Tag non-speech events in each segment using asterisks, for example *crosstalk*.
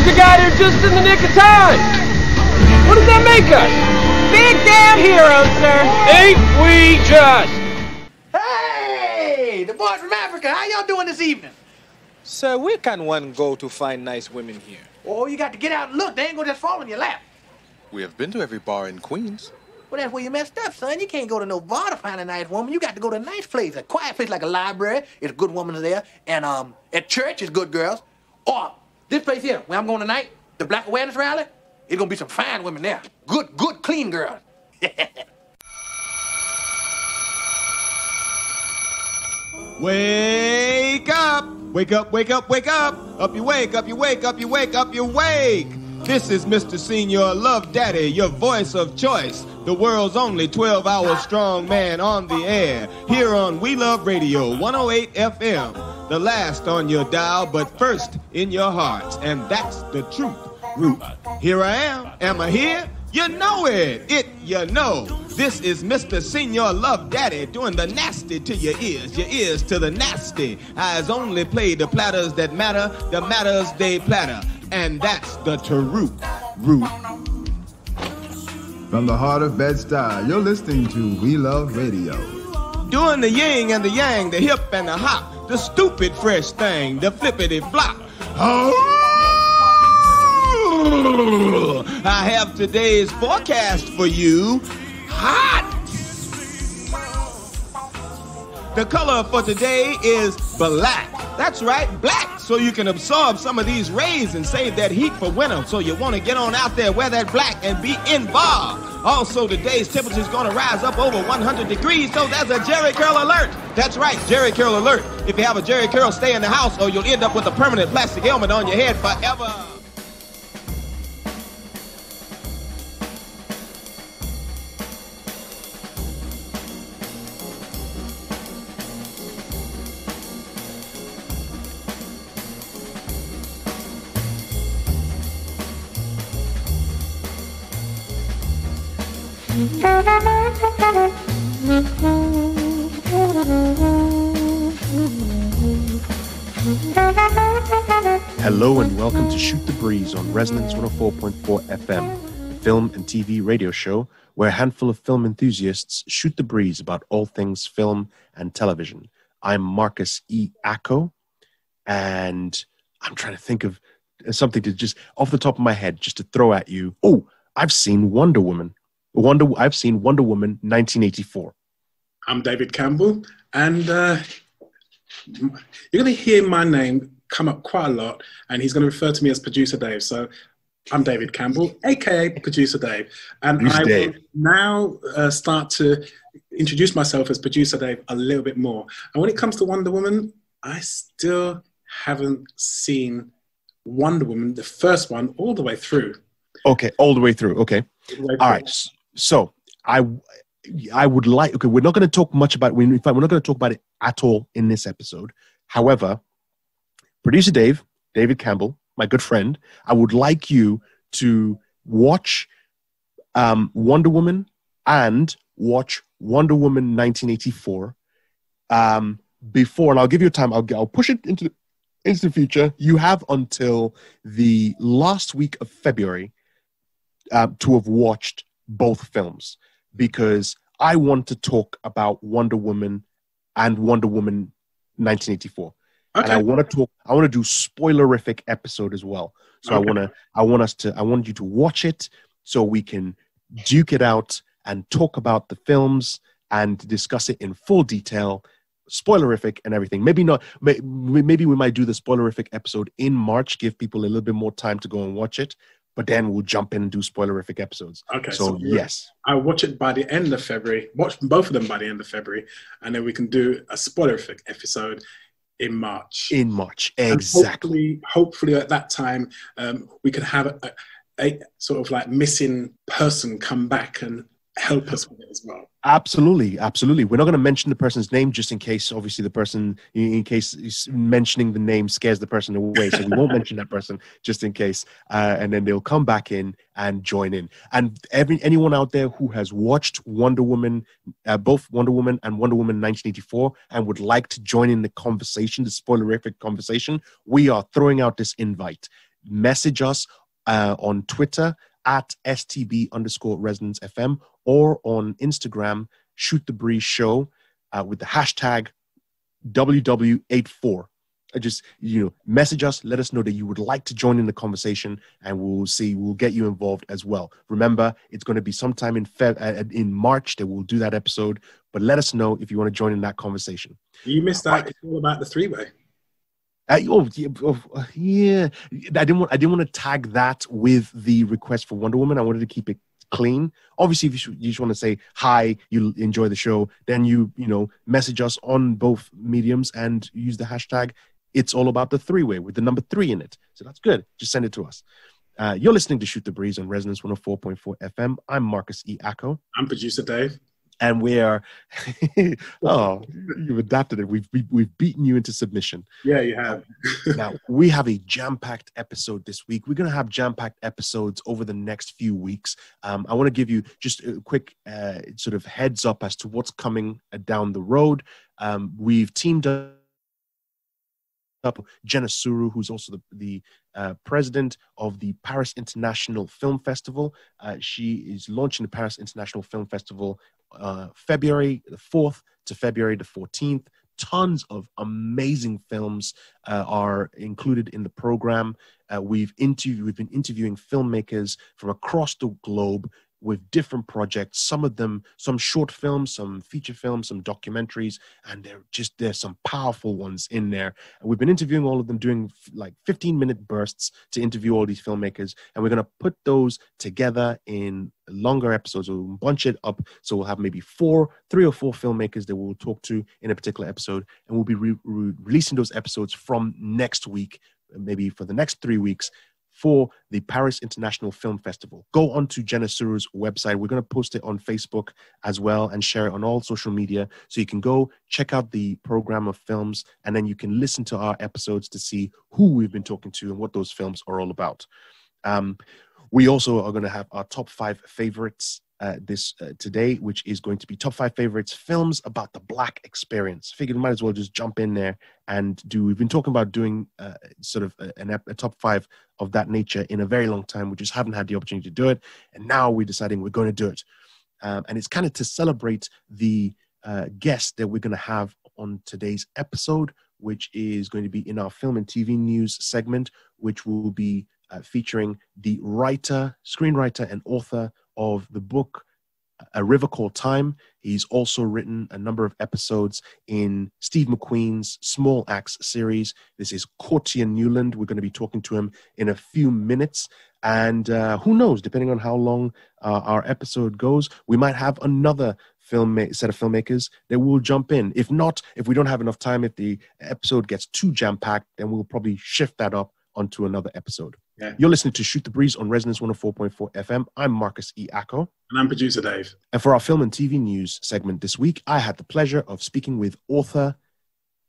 boys, you got here just in the nick of time. What does that make us? Big damn heroes, sir. Ain't we just? Hey, the boys from Africa, how y'all doing this evening? Sir, where can one go to find nice women here? Oh, you got to get out and look. They ain't gonna just fall in your lap. We have been to every bar in Queens. Well, that's where you messed up, son. You can't go to no bar to find a nice woman. You got to go to a nice place, a quiet place like a library. It's a good woman there. And um, at church, it's good girls. Or this place here, where I'm going tonight, the Black Awareness Rally, it's gonna be some fine women there. Good, good, clean girls. *laughs* Wake up! Wake up, wake up, wake up! Up you wake, up you wake, up you wake, up you wake! This is Mr. Senior Love Daddy, your voice of choice, the world's only 12 hour strong man on the air, here on We Love Radio 108 FM. The last on your dial, but first in your hearts, and that's the truth. Root. Here I am. Am I here? You know it. It you know. This is Mr. Senior Love Daddy doing the nasty to your ears, your ears to the nasty. Eyes only play the platters that matter, the matters they platter. And that's the Tarut root. From the heart of Bed-Stuy, you're listening to We Love Radio. Doing the yin and the yang, the hip and the hop, the stupid fresh thing, the flippity flop. Oh! I have today's forecast for you. Hot! The color for today is black. That's right, black. So you can absorb some of these rays and save that heat for winter. So you want to get on out there, wear that black, and be involved. Also, today's temperature is going to rise up over 100 degrees, so there's a Jheri curl alert. That's right, Jheri curl alert. If you have a Jheri curl, stay in the house, or you'll end up with a permanent plastic helmet on your head forever. Hello and welcome to Shoot the Breeze on Resonance 104.4 FM, a film and TV radio show where a handful of film enthusiasts shoot the breeze about all things film and television. I'm Marcus E. Ako, and I'm trying to think of something to just off the top of my head just to throw at you. Oh, I've seen Wonder Woman. Wonder I've seen Wonder Woman 1984. I'm David Campbell, and uh, you're going to hear my name come up quite a lot, and he's going to refer to me as Producer Dave. So I'm David Campbell, aka Producer Dave, and Who's I Dave? will now uh, start to introduce myself as Producer Dave a little bit more. And when it comes to Wonder Woman, I still haven't seen Wonder Woman, the first one, all the way through. Okay, all the way through. Okay. All way through. right. s- So I I would like okay, we're not going to talk much about in fact we're not going to talk about it at all in this episode. However, producer Dave, David Campbell, my good friend, I would like you to watch um, Wonder Woman and watch Wonder Woman 1984 um, before, and I'll give you time. I'll I'll push it into into the future. You have until the last week of February um, to have watched both films because I want to talk about Wonder Woman and Wonder Woman 1984 and I want to talk. I want to do spoilerific episode as well. So I want to. I want us to. I want you to watch it so we can duke it out and talk about the films and discuss it in full detail, spoilerific and everything. Maybe not. may- Maybe we might do the spoilerific episode in March. Give people a little bit more time to go and watch it. But then we'll jump in and do spoilerific episodes. Okay, So so- yes, I'll watch it by the end of February. Watch both of them by the end of February, and then we can do a spoilerific episode in March. in March, exactly. Hopefully, hopefully at that time um, we can have a, a sort of like missing person come back and help us with it as well. Absolutely, absolutely. We're not going to mention the person's name just in case, obviously, the person, in case mentioning the name scares the person away. So we won't mention that person just in case. Uh, and then they'll come back in and join in. And every anyone out there who has watched Wonder Woman, uh, both Wonder Woman and Wonder Woman 1984, and would like to join in the conversation, the spoilerific conversation, we are throwing out this invite. message us uh, on Twitter at STB underscore resonance FM or on Instagram, shoot the breeze show uh, with the hashtag WW84. I just, you know, message us, let us know that you would like to join in the conversation, and we'll see, we'll get you involved as well. Remember, it's going to be sometime in Feb, uh, in March that we'll do that episode, but let us know if you want to join in that conversation. You missed out. It's all about the three way. Uh, oh, yeah, oh, yeah, I didn't want I didn't want to tag that with the request for Wonder Woman. I wanted to keep it clean. Obviously, if you, just want to say hi, you enjoy the show, then you you know message us on both mediums and use the hashtag. It's all about the three way with the number three in it. So that's good. Just send it to us. Uh, you're listening to Shoot the Breeze on Resonance 104.4 FM. I'm Marcus E. Ako. I'm producer Dave and we are *laughs* oh you've adapted it. We've we've beaten you into submission. Yeah you have. *laughs* Now we have a jam-packed episode this week. We're going to have jam-packed episodes over the next few weeks. Um, i want to give you just a quick uh, sort of heads up as to what's coming uh, down the road. Um, we've teamed up up Jenna Suru, who's also the, the uh, president of the Paris International Film Festival. Uh, she is launching the Paris International Film Festival uh, February the 4th to February the 14th. Tons of amazing films uh, are included in the program. Uh, we've interviewed, we've been interviewing filmmakers from across the globe with different projects some of them some short films some feature films some documentaries and they're just there's some powerful ones in there. And we've been interviewing all of them doing like 15 minute bursts to interview all these filmmakers. And we're going to put those together in longer episodes. We'll bunch it up. So we'll have maybe four three or four filmmakers that we'll talk to in a particular episode. And we'll be re- re- releasing those episodes from next week maybe for the next three weeks for the Paris International Film Festival. Go on to Jenna Suru's website. We're going to post it on Facebook as well and share it on all social media. So you can go check out the program of films and then you can listen to our episodes to see who we've been talking to and what those films are all about. Um, we also are going to have our top five favorites uh, this uh, today, which is going to be top five favorites films about the Black experience. Figured we might as well just jump in there and do. We've been talking about doing uh, sort of a, a, top five of that nature in a very long time. We just haven't had the opportunity to do it, and now we're deciding we're going to do it. Um, and it's kind of to celebrate the uh, guest that we're going to have on today's episode, which is going to be in our film and TV news segment, which will be uh, featuring the writer, screenwriter, and author of the book A River Called Time. He's also written a number of episodes in Steve McQueen's Small Axe series. This is Courttia Newland. We're going to be talking to him in a few minutes. And uh, who knows, depending on how long uh, our episode goes, we might have another film set of filmmakers that will jump in. If not, if we don't have enough time, if the episode gets too jam packed, then we'll probably shift that up onto another episode. Yeah. You're listening to Shoot the Breeze on Resonance 104.4 FM. I'm Marcus E. Ako. And I'm producer Dave. And for our film and TV news segment this week, I had the pleasure of speaking with author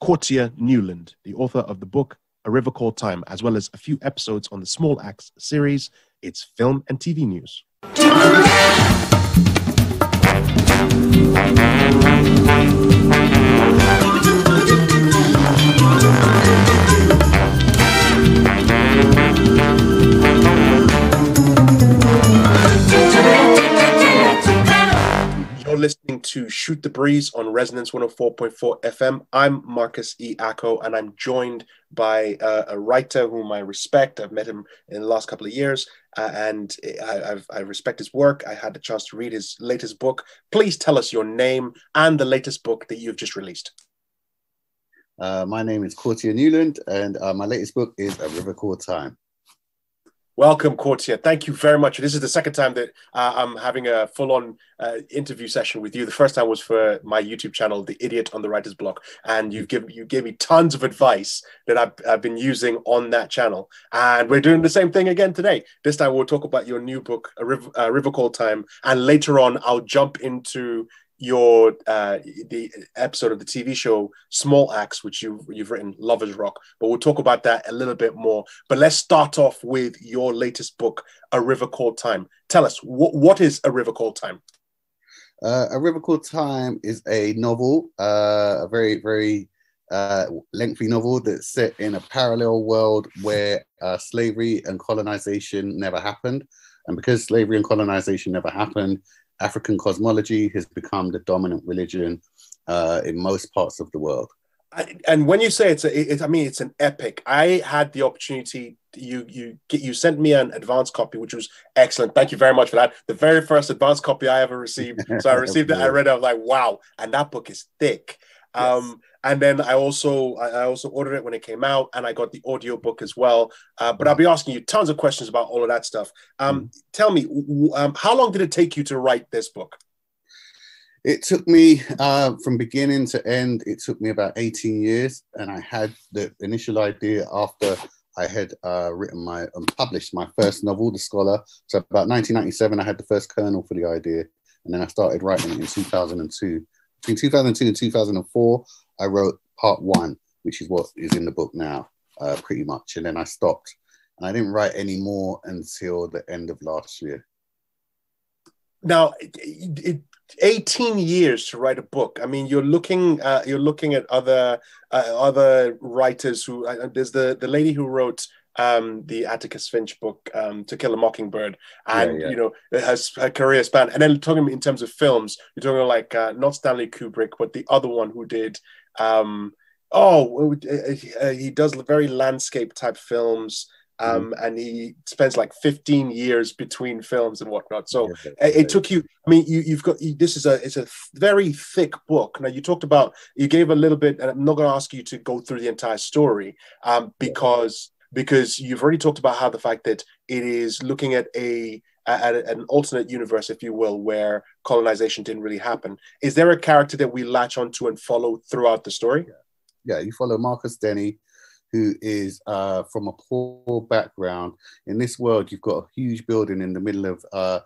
Courttia Newland, the author of the book A River Called Time, as well as a few episodes on the Small Axe series. It's film and TV news. Listening to Shoot the Breeze on Resonance 104.4 FM. I'm Marcus E. Ako, and I'm joined by uh, a writer whom I respect. I've met him in the last couple of years, uh, and I, I respect his work. I had the chance to read his latest book. Please tell us your name and the latest book that you've just released. Uh, my name is Courttia Newland, and uh, my latest book is A River Called Time. Welcome, Courttia. Thank you very much. This is the second time that uh, I'm having a full-on uh, interview session with you. The first time was for my YouTube channel, The Idiot on the Writer's Block, and you give you gave me tons of advice that I've, I've been using on that channel. And we're doing the same thing again today. This time we'll talk about your new book, A River, uh, River Call Time, and later on I'll jump into your uh, the episode of the TV show Small Axe, which you you've written Lovers Rock, but we'll talk about that a little bit more. But let's start off with your latest book, A River Called Time. Tell us what what is A River Called Time. Uh, a River Called Time is a novel, uh, a very very uh, lengthy novel that's set in a parallel world where uh, slavery and colonization never happened. And because slavery and colonization never happened, African cosmology has become the dominant religion uh, in most parts of the world. I, and when you say it's a, it, I mean it's an epic. I had the opportunity. You you get you sent me an advance copy, which was excellent. Thank you very much for that. The very first advance copy I ever received. *laughs* So I received it. I read it. I was like, wow! And that book is thick. Yes. Um, and then I also I also ordered it when it came out, and I got the audio book as well. Uh, but I'll be asking you tons of questions about all of that stuff. Um, mm. Tell me, um, how long did it take you to write this book? It took me uh, from beginning to end. It took me about 18 years, and I had the initial idea after I had uh, written my and um, published my first novel, The Scholar. So about 1997, I had the first kernel for the idea, and then I started writing it in 2002. Between 2002 and 2004, I wrote part one, which is what is in the book now, uh, pretty much. And then I stopped, and I didn't write any more until the end of last year. Now, it, it, 18 years to write a book. I mean, you're looking uh, you're looking at other uh, other writers who uh, there's the the lady who wrote um, the Atticus Finch book, um, To Kill a Mockingbird, and yeah, yeah. you know it has her career span. And then talking in terms of films, you're talking like uh, not Stanley Kubrick, but the other one who did. Um, oh, uh, uh, he does very landscape type films. Mm-hmm. um, and he spends like 15 years between films and whatnot. So yeah, it, it, took you. I mean, you, have got you, this is a it's a very thick book. Now you talked about you gave a little bit, and I'm not going to ask you to go through the entire story um, because because you've already talked about how the fact that it is looking at a at an alternate universe, if you will, where colonization didn't really happen. Is there a character that we latch onto and follow throughout the story? Yeah, you follow Marcus Denny who is uh, from a poor background. In this world, you've got a huge building in the middle of, uh,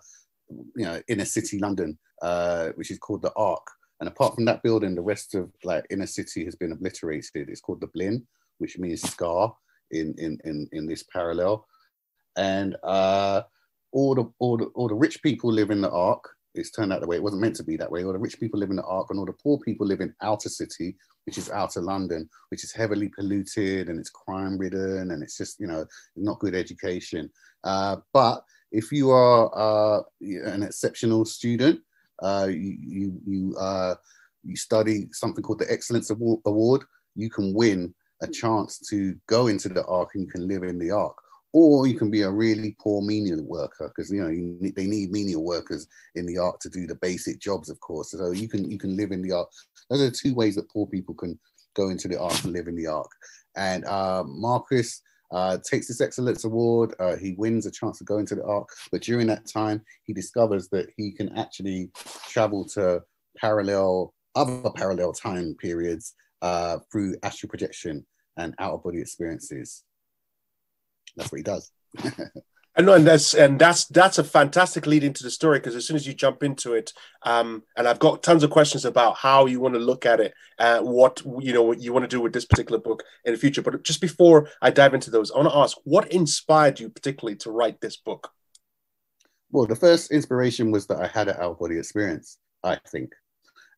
you know, inner city London, uh, which is called the Ark. And apart from that building, the rest of like inner city has been obliterated. It's called the Blin, which means scar in in in, in this parallel. And uh, all the all the all the rich people live in the Ark, it's turned out the way it wasn't meant to be that way. All the rich people live in the Ark, and all the poor people live in outer city, which is outer London, which is heavily polluted and it's crime ridden and it's just you know not good education. Uh, but if you are uh, an exceptional student, uh, you you you, uh, you study something called the Excellence Award, you can win a chance to go into the Ark and you can live in the Ark or you can be a really poor menial worker because you know you they need menial workers in the Ark to do the basic jobs, of course. So you can you can live in the Ark. Those are two ways that poor people can go into the Ark and live in the Ark. And uh, Marcus uh, takes this excellence award. Uh, he wins a chance to go into the Ark, but during that time, he discovers that he can actually travel to parallel other parallel time periods uh, through astral projection and out of body experiences that's what he does. *laughs* and, and that's and that's that's a fantastic lead into the story because as soon as you jump into it, um, and I've got tons of questions about how you want to look at it, uh, what you know what you want to do with this particular book in the future. But just before I dive into those, I want to ask what inspired you particularly to write this book. Well, the first inspiration was that I had an out of body experience. I think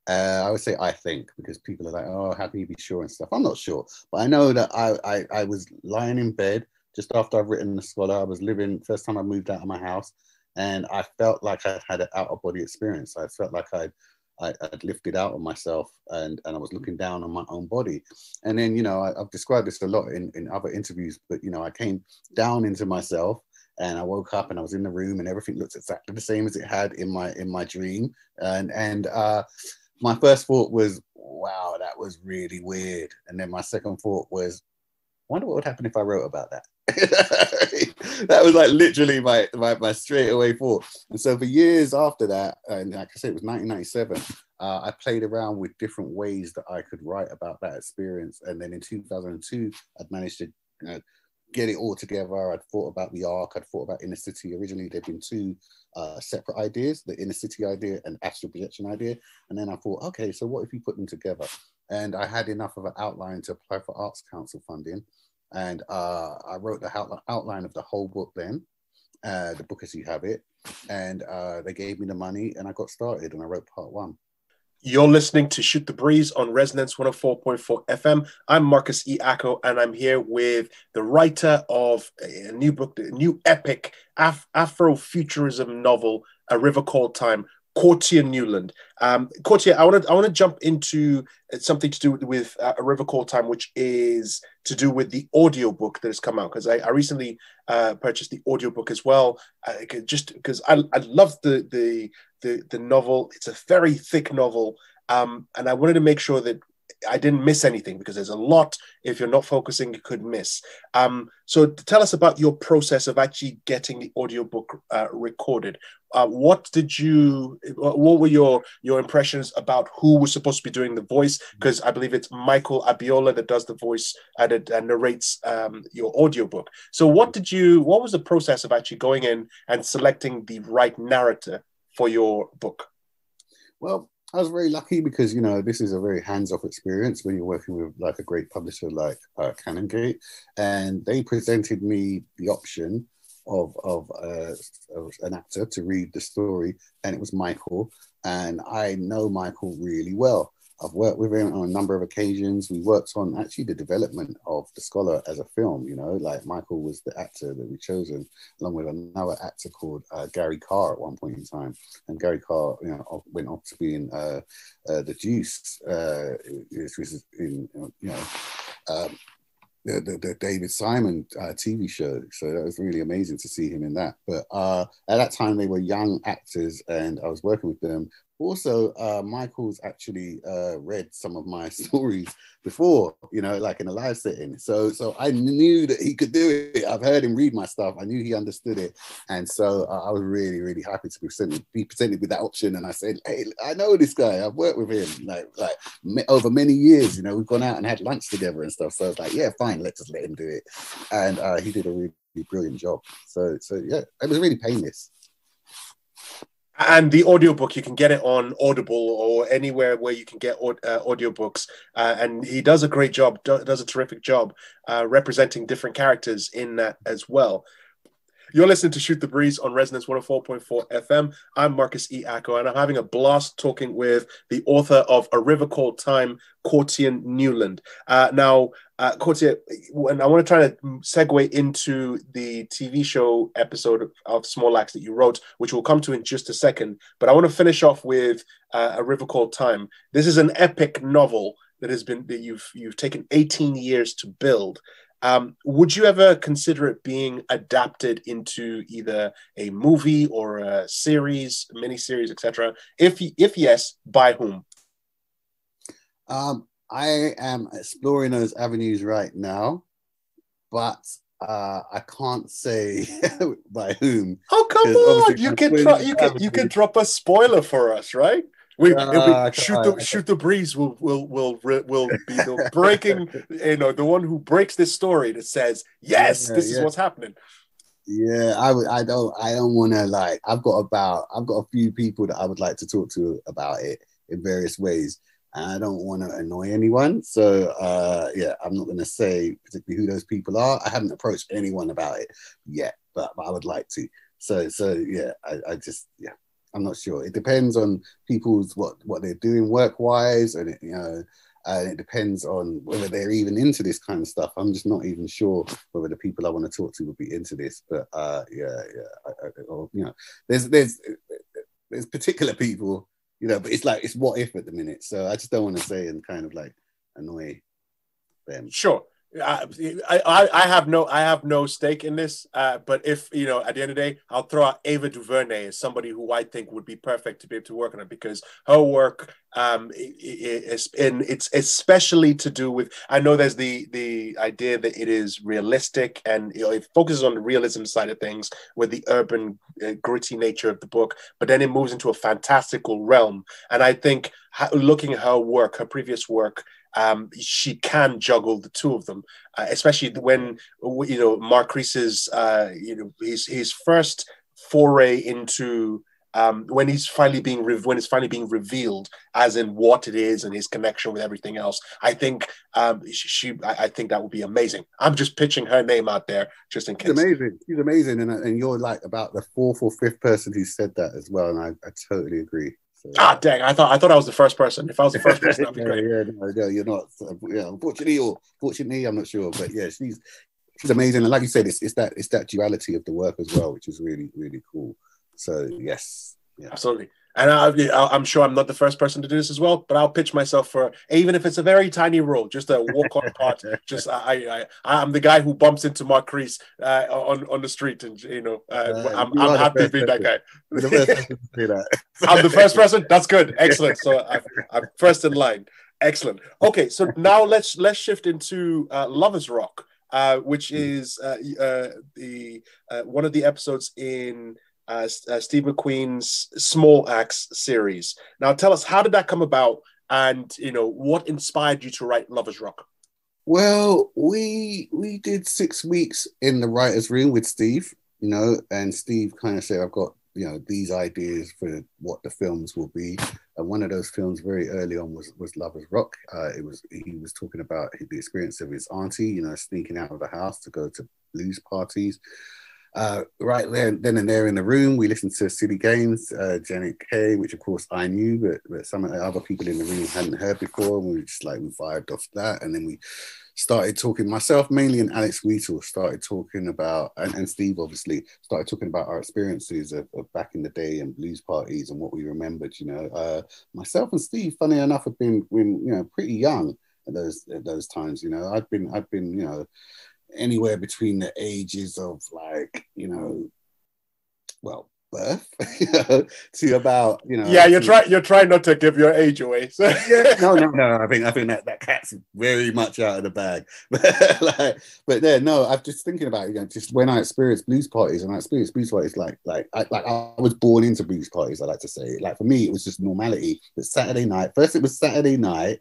uh, I would say I think because people are like, oh, how can you be sure and stuff? I'm not sure, but I know that I, I, I was lying in bed just after I've written the scholar, I was living first time I moved out of my house, and I felt like I had an out of body experience. I felt like I'd I, would lifted out of myself and, and I was looking down on my own body. And then, you know, I, have described this a lot in, in other interviews, but, you know, I came down into myself and I woke up and I was in the room and everything looked exactly the same as it had in my, in my dream. And, and uh, my first thought was, wow, that was really weird. And then my second thought was, wonder what would happen if I wrote about that. *laughs* that was like literally my, my my straight away thought. And so for years after that, and like I said, it was 1997. Uh, I played around with different ways that I could write about that experience. And then in 2002, I'd managed to know, get it all together. I'd thought about the arc. I'd thought about inner city. Originally, there'd been two uh, separate ideas: the inner city idea and astral projection idea. And then I thought, okay, so what if you put them together? And I had enough of an outline to apply for Arts Council funding. And uh, I wrote the outline of the whole book then, uh, the book as you have it. And uh, they gave me the money and I got started and I wrote part one. You're listening to Shoot the Breeze on Resonance 104.4 FM. I'm Marcus E. Ako, and I'm here with the writer of a new book, a new epic Af- Afrofuturism novel, A River Called Time, Courttia Newland. Um, Courttia, I want to I want to jump into something to do with uh, A River Called Time, which is to do with the audiobook that has come out because I, I, recently uh, purchased the audiobook as well, uh, just because I, I love the the the the novel. It's a very thick novel, um, and I wanted to make sure that I didn't miss anything because there's a lot. If you're not focusing, you could miss. Um, so tell us about your process of actually getting the audiobook uh, recorded. Uh, what did you? What were your your impressions about who was supposed to be doing the voice? Because I believe it's Michael Abiola that does the voice and it and narrates um, your audiobook. So what did you? What was the process of actually going in and selecting the right narrator for your book? Well, I was very lucky because you know this is a very hands-off experience when you're working with like a great publisher like uh, Canongate, and they presented me the option of of, uh, of an actor to read the story, and it was Michael, and I know Michael really well. I've worked with him on a number of occasions. We worked on actually the development of The Scholar as a film, you know, like Michael was the actor that we chosen, along with another actor called uh, Gary Carr at one point in time. And Gary Carr, you know, went off to be in uh, uh, The Deuce, uh, which was in, you know, um, the, the, the, David Simon uh, TV show. So that was really amazing to see him in that. But uh, at that time, they were young actors, and I was working with them also uh, michael's actually uh, read some of my *laughs* stories before you know like in a live setting. So so i knew that he could do it. I've heard him read my stuff. I knew he understood it. And so uh, i was really really happy to be presented, be presented with that option. And i said hey i know this guy. I've worked with him like like over many years you know we've gone out and had lunch together and stuff. So i was like yeah fine. Let's just let him do it. And uh, he did a really brilliant job. So so yeah it was really painless and the audiobook you can get it on audible or anywhere where you can get uh, audiobooks uh, and he does a great job does a terrific job uh, representing different characters in that as well you're listening to Shoot the Breeze on Resonance 104.4 FM. I'm Marcus E. Ako, and I'm having a blast talking with the author of A River Called Time, Courttia Newland. Uh, now, uh, Courttia, and I want to try to segue into the TV show episode of, of Small Axe that you wrote, which we'll come to in just a second. But I want to finish off with uh, A River Called Time. This is an epic novel that has been that you've you've taken 18 years to build um, would you ever consider it being adapted into either a movie or a series, miniseries, etc.? If if yes, by whom? Um, I am exploring those avenues right now, but uh, I can't say *laughs* by whom. Oh come on! You can try, you can you can drop a spoiler for us, right? We, uh, shoot the shoot the breeze will will will will be the *laughs* breaking you know the one who breaks this story that says yes yeah, this yeah. is what's happening. Yeah, I would. I don't I don't want to like I've got about I've got a few people that I would like to talk to about it in various ways, I don't want to annoy anyone. So uh, yeah, I'm not going to say particularly who those people are. I haven't approached anyone about it yet, but, but I would like to. So so yeah, I, I just yeah I'm not sure. It depends on people's what what they're doing work wise, and it, you know, and it depends on whether they're even into this kind of stuff. I'm just not even sure whether the people I want to talk to would be into this. But uh, yeah, yeah, I, I, or, you know, there's there's there's particular people, you know, but it's like it's what if at the minute. So I just don't want to say and kind of like annoy them. Sure. I, I, have no I have no stake in this. Uh, but if you know, at the end of the day, I'll throw out Ava DuVernay as somebody who I think would be perfect to be able to work on it because her work um is and it's especially to do with. I know there's the the idea that it is realistic and you know, it focuses on the realism side of things with the urban uh, gritty nature of the book, but then it moves into a fantastical realm. And I think looking at her work, her previous work um, she can juggle the two of them, uh, especially when you know Mark Reese's uh, you know his his first foray into um, when he's finally being re- when it's finally being revealed as in what it is and his connection with everything else. I think um, she, she I, I, think that would be amazing. I'm just pitching her name out there just in case. She's amazing. She's amazing, and and you're like about the fourth or fifth person who said that as well, and I, I totally agree. So, Ah, dang! I thought I thought I was the first person. If I was the first person, that'd be *laughs* yeah, great. yeah, no, no, you're not. Yeah, unfortunately or fortunately, I'm not sure, but yeah, she's she's amazing, and like you said, it's, it's that it's that duality of the work as well, which is really really cool. So yes, yeah. Absolutely. And I, I- I'm sure I'm not the first person to do this as well, but I'll pitch myself for even if it's a very tiny role, just a walk on part. *laughs* Just I, I, I, I'm the guy who bumps into Mark Reese uh, on on the street, and you know, uh, Uh, I'm, I'm happy being that guy. The first person to say that. *laughs* I'm the first person. That's good. *laughs* Excellent. So I'm, I'm first in line. Excellent. Okay, so now let's let's shift into uh, Lovers Rock, uh, which is uh, uh, the uh, one of the episodes in uh, uh, Steve McQueen's Small Axe series. Now, tell us how did that come about, and you know what inspired you to write Lovers Rock. Well, we we did six weeks in the writers' room with Steve, you know, and Steve kind of said, "I've got you know these ideas for what the films will be." And one of those films very early on was was Lovers Rock. Uh, it was he was talking about the experience of his auntie, you know, sneaking out of the house to go to blues parties. Uh, right there, then and there in the room, we listened to Silly Games, uh, Janet Kay, which of course I knew, but, but some of the other people in the room hadn't heard before. And we were just like, we vibed off that. And then we started talking, myself mainly and Alex Wheatle started talking about, and, and Steve obviously started talking about our experiences of, of back in the day and blues parties and what we remembered, you know. Uh, myself and Steve, funny enough, have been, been you know, pretty young at those, at those times, you know. I've been, I've been, you know, anywhere between the ages of like you know well birth *laughs* to about you know yeah, you're trying you're trying not to give your age away. So. yeah no no no i think i think that that cat's very much out of the bag but *laughs* like but yeah no i'm just thinking about you know just when i experienced blues parties and i experienced blues parties like like I, like i was born into blues parties i like to say like for me it was just normality but saturday night first it was saturday night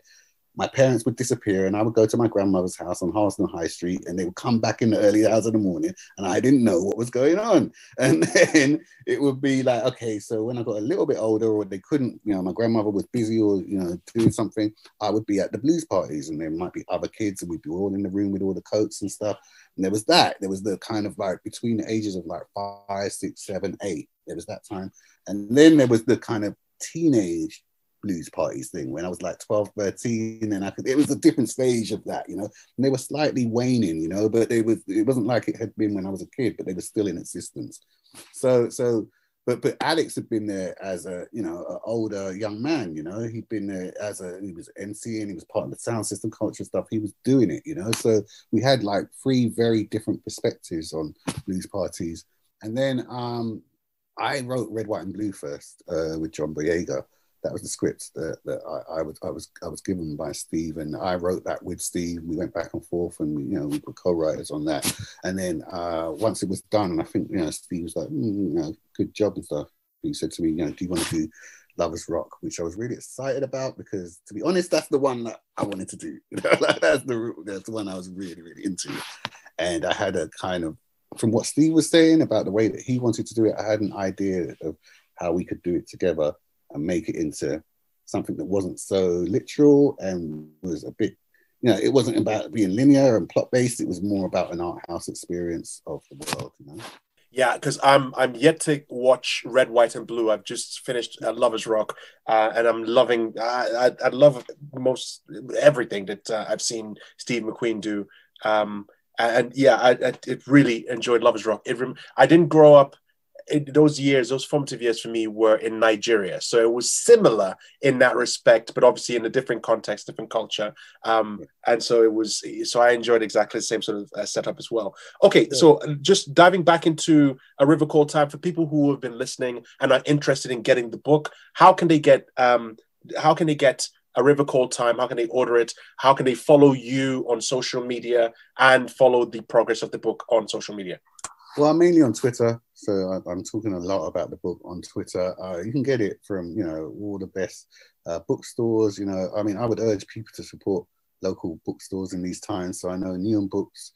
my parents would disappear and I would go to my grandmother's house on Harston High Street and they would come back in the early hours of the morning and I didn't know what was going on. *laughs* And then it would be like, okay, so when I got a little bit older or they couldn't, you know, my grandmother was busy or, you know, doing something, I would be at the blues parties and there might be other kids and we'd be all in the room with all the coats and stuff. And there was that. There was the kind of like between the ages of like five, six, seven, eight. There was that time. And then there was the kind of teenage blues parties thing when I was like 12, 13, and I could it was a different stage of that, you know. And they were slightly waning, you know, but they was it wasn't like it had been when I was a kid, but they were still in existence. So so but but Alex had been there as a you know an older young man, you know. He'd been there as a he was MCing, he was part of the sound system culture stuff. He was doing it, you know. So we had like three very different perspectives on blues parties. And then um I wrote Red, White, and Blue first uh, with John Boyega. That was the script that, that I, I was I was I was given by Steve, and I wrote that with Steve. We went back and forth, and we, you know we were co-writers on that. And then uh, once it was done, and I think you know Steve was like, mm, you know, good job and stuff. He said to me, you know, do you want to do Lovers Rock, which I was really excited about because, to be honest, that's the one that I wanted to do. *laughs* That's the that's the one I was really really into, and I had a kind of from what Steve was saying about the way that he wanted to do it, I had an idea of how we could do it together and make it into something that wasn't so literal and was a bit, you know, it wasn't about being linear and plot based. It was more about an art house experience of the world, you know. Yeah, because I'm I'm yet to watch Red, White, and Blue. I've just finished uh, Lovers Rock, uh, and I'm loving. I, I I love most everything that uh, I've seen Steve McQueen do. Um, and yeah, I, I it really enjoyed Lovers Rock. It I didn't grow up. Those years, those formative years for me were in Nigeria, so it was similar in that respect, but obviously in a different context, different culture. Um, and so it was. So I enjoyed exactly the same sort of uh, setup as well. Okay, so just diving back into a river called time for people who have been listening and are interested in getting the book. How can they get? Um, how can they get a river called time? How can they order it? How can they follow you on social media and follow the progress of the book on social media? Well, I'm mainly on Twitter, so I'm talking a lot about the book on Twitter. Uh, you can get it from you know all the best uh, bookstores. You know, I mean, I would urge people to support local bookstores in these times. So I know Newham Books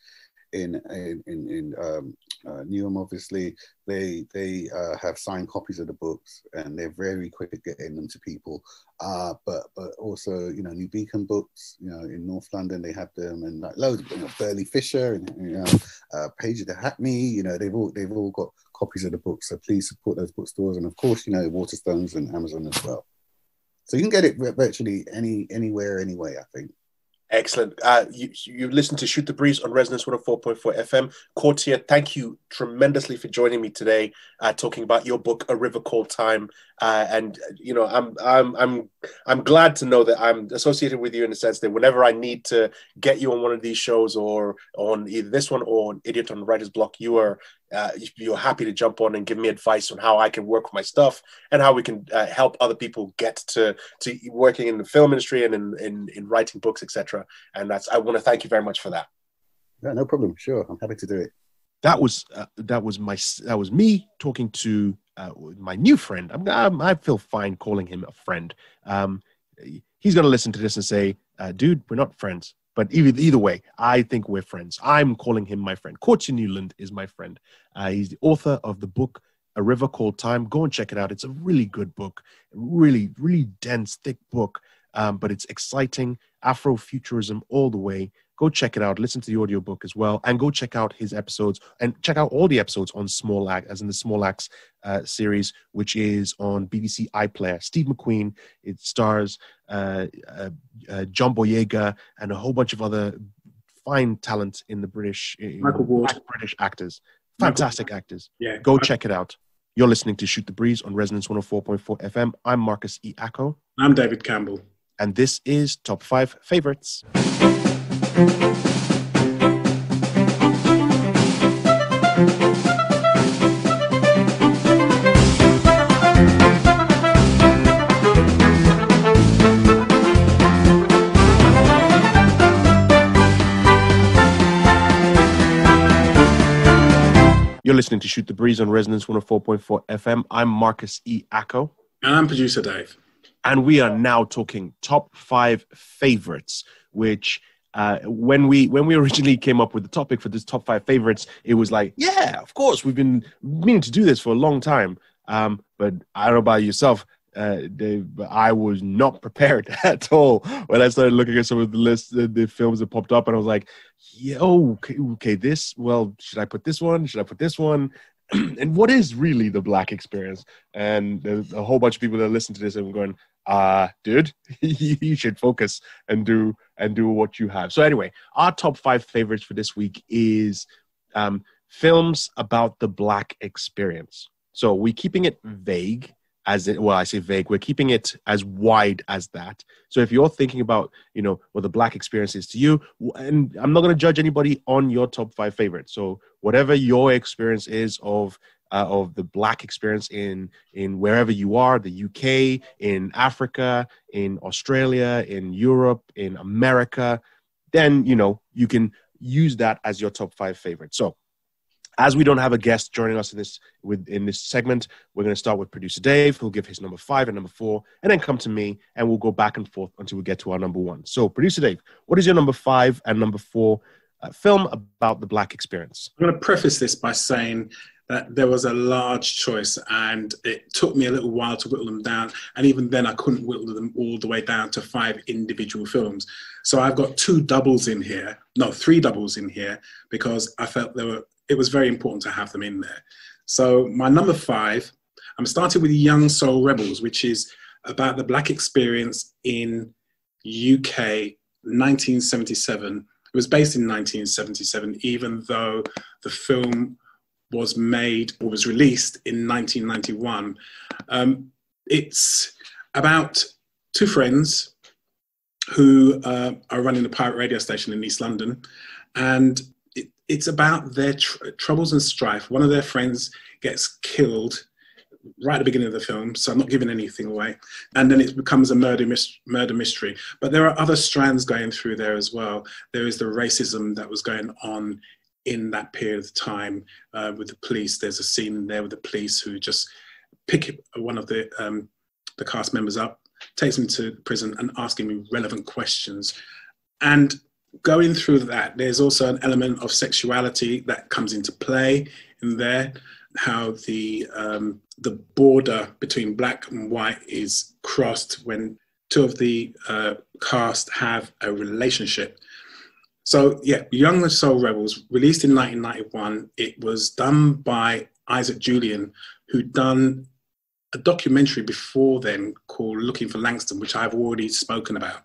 in in in, in um, uh, Newham, obviously, they they uh, have signed copies of the books, and they're very quick at getting them to people. Uh, but but also, you know, New Beacon Books, you know, in North London, they have them, and like loads, you know, Burley Fisher, and you know, uh, Page of the Hackney, you know, they've all they've all got copies of the books. So please support those bookstores, and of course, you know, Waterstones and Amazon as well. So you can get it virtually any anywhere, anyway. I think. Excellent. Uh, you, you listened to Shoot the Breeze on Resonance 104.4 FM. Courttia, thank you tremendously for joining me today, uh, talking about your book, A River Called Time. Uh, and you know, I'm I'm I'm I'm glad to know that I'm associated with you in the sense that whenever I need to get you on one of these shows or on either this one or on Idiot on Writer's Block, you are uh, you're happy to jump on and give me advice on how I can work with my stuff and how we can uh, help other people get to to working in the film industry and in in, in writing books, etc. And that's I want to thank you very much for that. Yeah, no problem. Sure, I'm happy to do it. That was uh, that was my that was me talking to uh, my new friend. I'm, i feel fine calling him a friend. Um, he's going to listen to this and say, uh, "Dude, we're not friends." But either, either way, I think we're friends. I'm calling him my friend. Courttia Newland is my friend. Uh, he's the author of the book A River Called Time. Go and check it out. It's a really good book, really, really dense, thick book, um, but it's exciting. Afrofuturism all the way go check it out. Listen to the audiobook as well and go check out his episodes and check out all the episodes on small axe as in the small axe uh, series which is on bbc iplayer. Steve mcqueen it stars uh, uh, uh, john boyega and a whole bunch of other fine talent in the british Michael Ward. british actors. Fantastic Michael. actors. Yeah. go check it out. You're listening to shoot the breeze on resonance 104.4 fm i'm marcus e. Ako, I'm David Campbell. and this is top five favorites You're listening to Shoot the Breeze on Resonance 104.4 FM. I'm Marcus E. Ako. And I'm producer Dave. And we are now talking top five favorites, which uh, when we when we *laughs* originally came up with the topic for this top five favorites, it was like, yeah, of course, we've been meaning to do this for a long time. Um, but I don't know about yourself, uh, Dave, I was not *laughs* prepared *laughs* at all when I started looking at some of the lists, the, the films that popped up, and I was like, yeah, oh, okay, okay, this. Well, should I put this one? Should I put this one? *clears throat* and what is really the black experience? And a whole bunch of people that listen to this and going, uh, dude, *laughs* you should focus and do and do what you have. So anyway, our top five favorites for this week is um, films about the black experience. So we're keeping it vague as it well i say vague we're keeping it as wide as that so if you're thinking about you know what the black experience is to you and i'm not going to judge anybody on your top five favorites so whatever your experience is of uh, of the black experience in in wherever you are the uk in africa in australia in europe in america then you know you can use that as your top five favorite so as we don't have a guest joining us in this with in this segment, we're going to start with producer Dave, who'll give his number five and number four, and then come to me, and we'll go back and forth until we get to our number one. So, producer Dave, what is your number five and number four uh, film about the Black experience? I'm going to preface this by saying that there was a large choice and it took me a little while to whittle them down. And even then, I couldn't whittle them all the way down to five individual films. So I've got two doubles in here, no, three doubles in here, because I felt there were, it was very important to have them in there. So my number five, I'm starting with Young Soul Rebels, which is about the black experience in UK 1977. It was based in 1977, even though the film was made or was released in 1991. Um, it's about two friends who uh, are running a pirate radio station in East London, and it, it's about their tr- troubles and strife. One of their friends gets killed right at the beginning of the film, so I'm not giving anything away. And then it becomes a murder mis- murder mystery. But there are other strands going through there as well. There is the racism that was going on in that period of time uh, with the police. There's a scene in there with the police who just pick one of the um, the cast members up, takes him to prison, and asking him relevant questions. And going through that, there's also an element of sexuality that comes into play in there. How the um, the border between black and white is crossed when two of the uh, cast have a relationship. So yeah, Young Soul Rebels, released in 1991. It was done by Isaac Julien, who'd done a documentary before then called Looking for Langston, which I've already spoken about.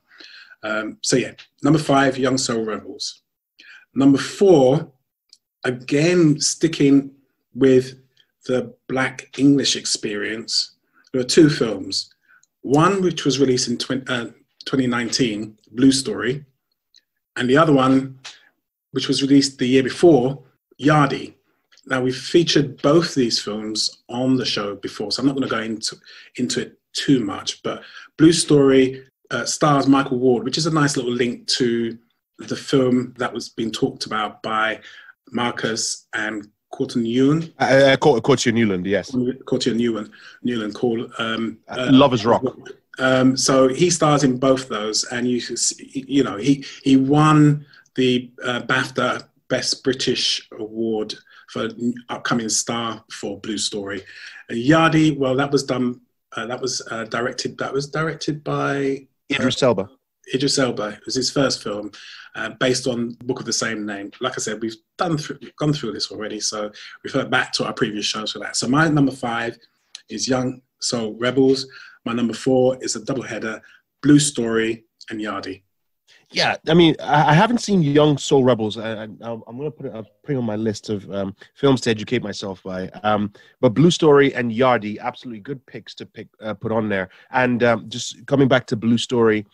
Um, so yeah, number five, Young Soul Rebels. Number four, again sticking with the Black English experience, there are two films. One which was released in 20, uh, 2019, Blue Story, and the other one which was released the year before, Yardie. Now we've featured both these films on the show before, so I'm not going to go into into it too much. But Blue Story uh, stars Michael Ward, which is a nice little link to the film that was being talked about by Marcus and Courtney Ewan. Uh, uh, Courttia Newland, yes. Courttia Newland, Newland called um, uh, Lovers Rock. Um, so he stars in both those, and you see, you know he he won the uh, BAFTA Best British Award for upcoming star for Blue Story. And Yardie, well, that was done. Uh, that was uh, directed. That was directed by Idris Elba. Idris Elba. It was his first film, uh, based on book of the same name. Like I said, we've done through, we've gone through this already, so refer back to our previous shows for that. So my number five is Young Soul Rebels. My number four is a double header, Blue Story and Yardie. Yeah, I mean, I, haven't seen Young Soul Rebels. I, am going to put it up, put it on my list of um, films to educate myself by. Um, but Blue Story and Yardie, absolutely good picks to pick uh, put on there. And um, just coming back to Blue Story,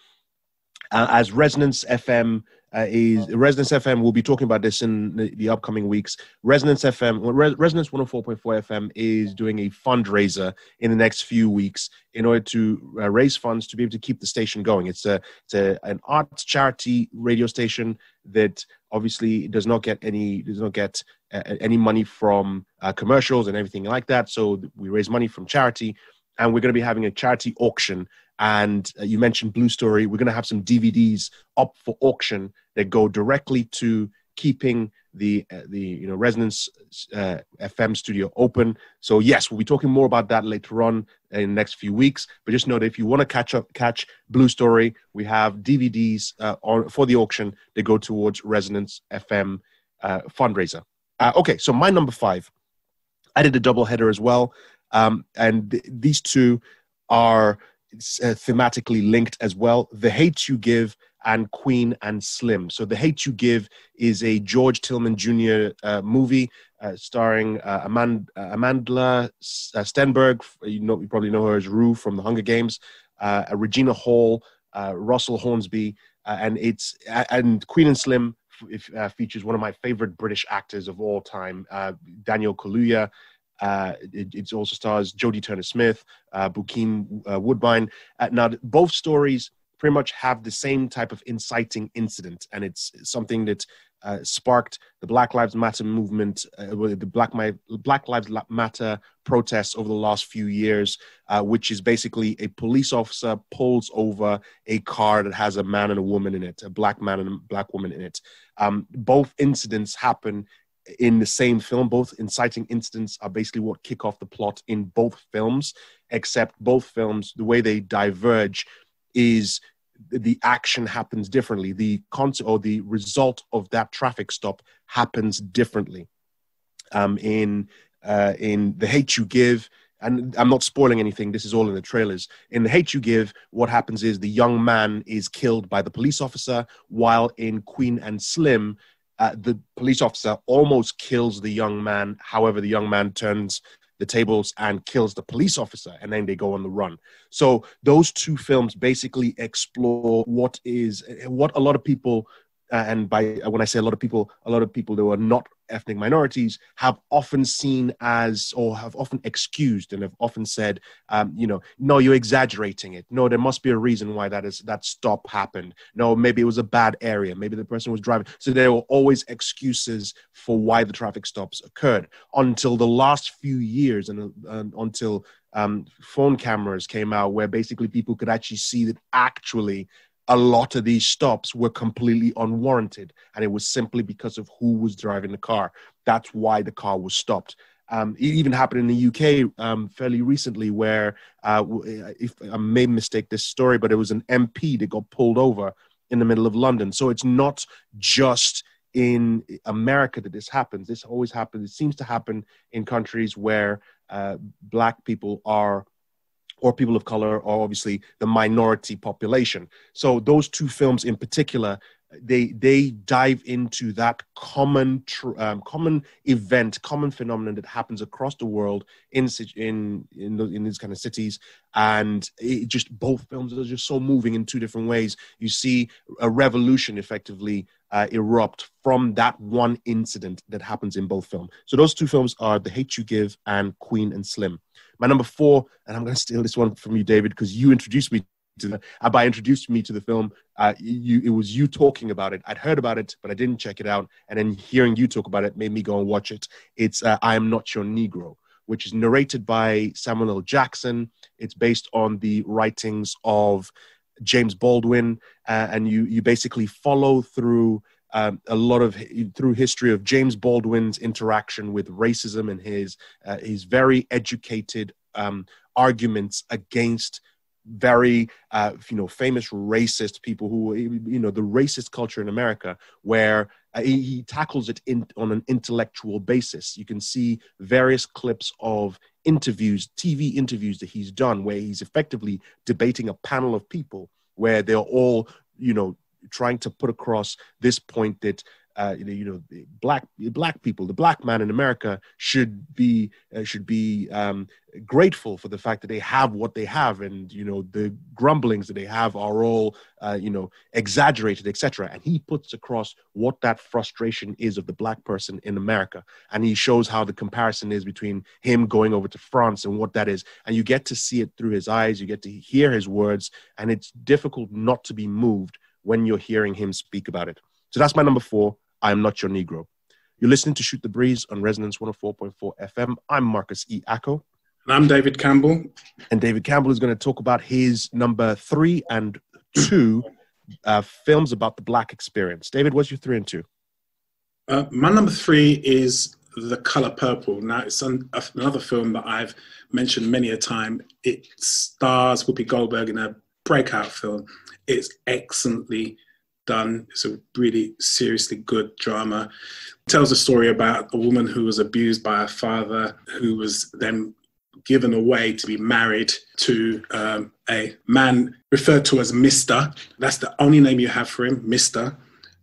uh, as Resonance FM uh, is Resonance FM. We'll be talking about this in the, the upcoming weeks. Resonance FM, Re- Resonance 104.4 FM is doing a fundraiser in the next few weeks in order to uh, raise funds to be able to keep the station going. It's a, it's a an arts charity radio station that obviously does not get any does not get uh, any money from uh, commercials and everything like that. So we raise money from charity, and we're going to be having a charity auction and uh, you mentioned Blue Story. We're going to have some DVDs up for auction that go directly to keeping the uh, the you know Resonance uh, FM studio open. So yes, we'll be talking more about that later on in the next few weeks. But just know that if you want to catch up, catch Blue Story, we have DVDs uh, on for the auction that go towards Resonance FM uh, fundraiser. Uh, okay, so my number five, I did a double header as well, um, and th- these two are uh, thematically linked as well. The Hate You Give and Queen and Slim. So The Hate You Give is a George Tillman Jr. Uh, movie uh, starring uh, Amand- uh, Amandla uh, Stenberg. You know, you probably know her as Rue from The Hunger Games. Regina Hall, Russell Hornsby, and it's and Queen and Slim f- features one of my favorite British actors of all time, Daniel Kaluuya. Uh, it, it, also stars Jodie Turner Smith, uh, Bokeem uh, Woodbine. Uh, now, both stories pretty much have the same type of inciting incident, and it's something that uh, sparked the Black Lives Matter movement, uh, the Black, My, Black Lives Matter protests over the last few years, which is basically a police officer pulls over a car that has a man and a woman in it, a black man and a black woman in it. Um, both incidents happen in the same film. Both inciting incidents are basically what kick off the plot in both films, except both films, the way they diverge is the action happens differently. The concept or the result of that traffic stop happens differently. Um, in uh, in the hate you give, and I'm not spoiling anything. This is all in the trailers. In the hate you give, what happens is the young man is killed by the police officer, while in Queen and Slim, uh, the police officer almost kills the young man. However, the young man turns the tables and kills the police officer, and then they go on the run. So those two films basically explore what is what a lot of people, uh, and by when I say a lot of people, a lot of people who are not ethnic minorities have often seen as or have often excused and have often said um, you know no you're exaggerating it. No there must be a reason why that is that stop happened. No maybe it was a bad area. Maybe the person was driving. So there were always excuses for why the traffic stops occurred. Until the last few years and, and until um, phone cameras came out where basically people could actually see that actually a lot of these stops were completely unwarranted and it was simply because of who was driving the car that's why the car was stopped um, it even happened in the UK um, fairly recently, where uh, if I may mistake this story, but it was an MP that got pulled over in the middle of London. So it's not just in America that this happens. This always happens. It seems to happen in countries where uh, black people are or people of color or obviously the minority population. So those two films in particular they they dive into that common tr- um, common event, common phenomenon that happens across the world in in in, in these kind of cities, and it just both films are just so moving in two different ways. You see a revolution effectively uh, erupt from that one incident that happens in both films. So those two films are The Hate You Give and Queen and Slim. My number four, and I'm going to steal this one from you, David, because you introduced me to the, Abba introduced me to the film. Uh, you, it was you talking about it. I'd heard about it, but I didn't check it out. And then hearing you talk about it made me go and watch it. It's uh, I Am Not Your Negro, which is narrated by Samuel L. Jackson. It's based on the writings of James Baldwin, uh, and you you basically follow through um, a lot of through history of James Baldwin's interaction with racism and his uh, his very educated um, arguments against very uh, you know famous racist people who you know the racist culture in america where uh, he, he, tackles it in, on an intellectual basis. You can see various clips of interviews tv interviews that he's done where he's effectively debating a panel of people where they're all you know trying to put across this point that uh, you know, black black people, the black man in America should be uh, should be um, grateful for the fact that they have what they have, and you know the grumblings that they have are all uh, you know exaggerated, etc. And he puts across what that frustration is of the black person in America, and he shows how the comparison is between him going over to France and what that is, and you get to see it through his eyes, you get to hear his words, and it's difficult not to be moved when you're hearing him speak about it. So that's my number four. I am not your Negro. You're listening to Shoot the Breeze on Resonance 104.4 FM. I'm Marcus E. Ako. And I'm David Campbell. And David Campbell is going to talk about his number three and two uh, films about the Black experience. David, what's your three and two? Uh, my number three is The Color Purple. Now, it's an, another film that I've mentioned many a time. It stars Whoopi Goldberg in a breakout film. It's excellently done. It's a really seriously good drama. It tells a story about a woman who was abused by her father, who was then given away to be married to um, a man referred to as Mister. That's the only name you have for him, Mister,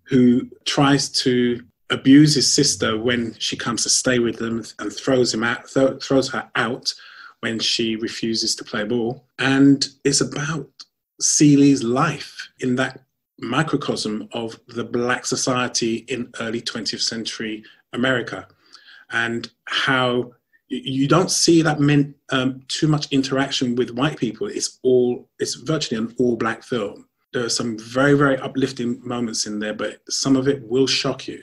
who tries to abuse his sister when she comes to stay with them and throws him out, th- throws her out when she refuses to play ball. And it's about Celie's life in that microcosm of the black society in early 20th century America and how you don't see that meant um, too much interaction with white people. It's all, it's virtually an all black film. There are some very, very uplifting moments in there, but some of it will shock you.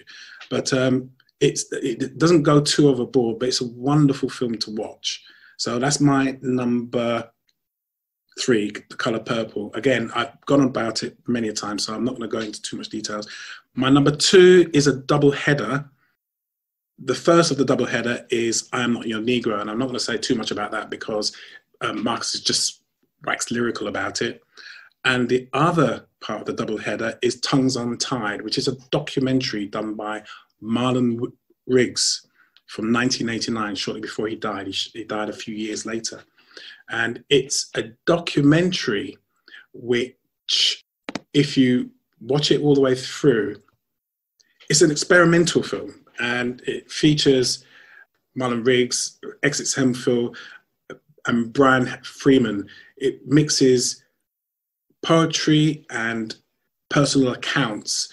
But um, it's, it doesn't go too overboard, but it's a wonderful film to watch. So that's my number three, the color purple. Again, I've gone about it many a time, so I'm not going to go into too much details. My number two is a double header. The first of the double header is I Am Not Your Negro, and I'm not going to say too much about that because um, Marcus is just waxed lyrical about it. And the other part of the double header is Tongues Untied, which is a documentary done by Marlon Riggs from 1989, shortly before he died. He, he died a few years later. And it's a documentary which, if you watch it all the way through, it's an experimental film and it features Marlon Riggs, Essex Hemphill, and Brian Freeman. It mixes poetry and personal accounts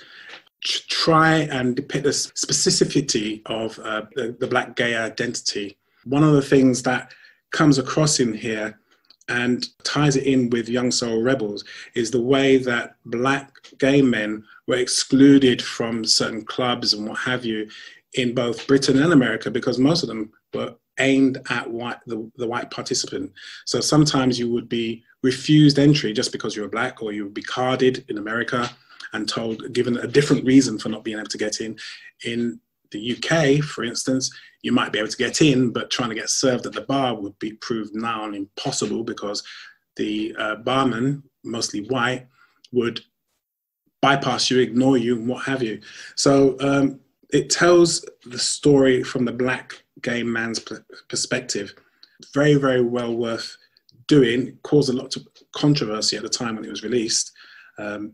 to try and depict the specificity of uh, the, the black gay identity. One of the things that comes across in here and ties it in with Young Soul Rebels is the way that black gay men were excluded from certain clubs and what have you in both Britain and America because most of them were aimed at white, the, the white participant. So sometimes you would be refused entry just because you were black or you would be carded in America and told, given a different reason for not being able to get in. In the UK, for instance, you might be able to get in, but trying to get served at the bar would be proved now impossible because the uh, barman, mostly white, would bypass you, ignore you, and what have you. So um, it tells the story from the black gay man's perspective. Very, very well worth doing caused a lot of controversy at the time when it was released. Um,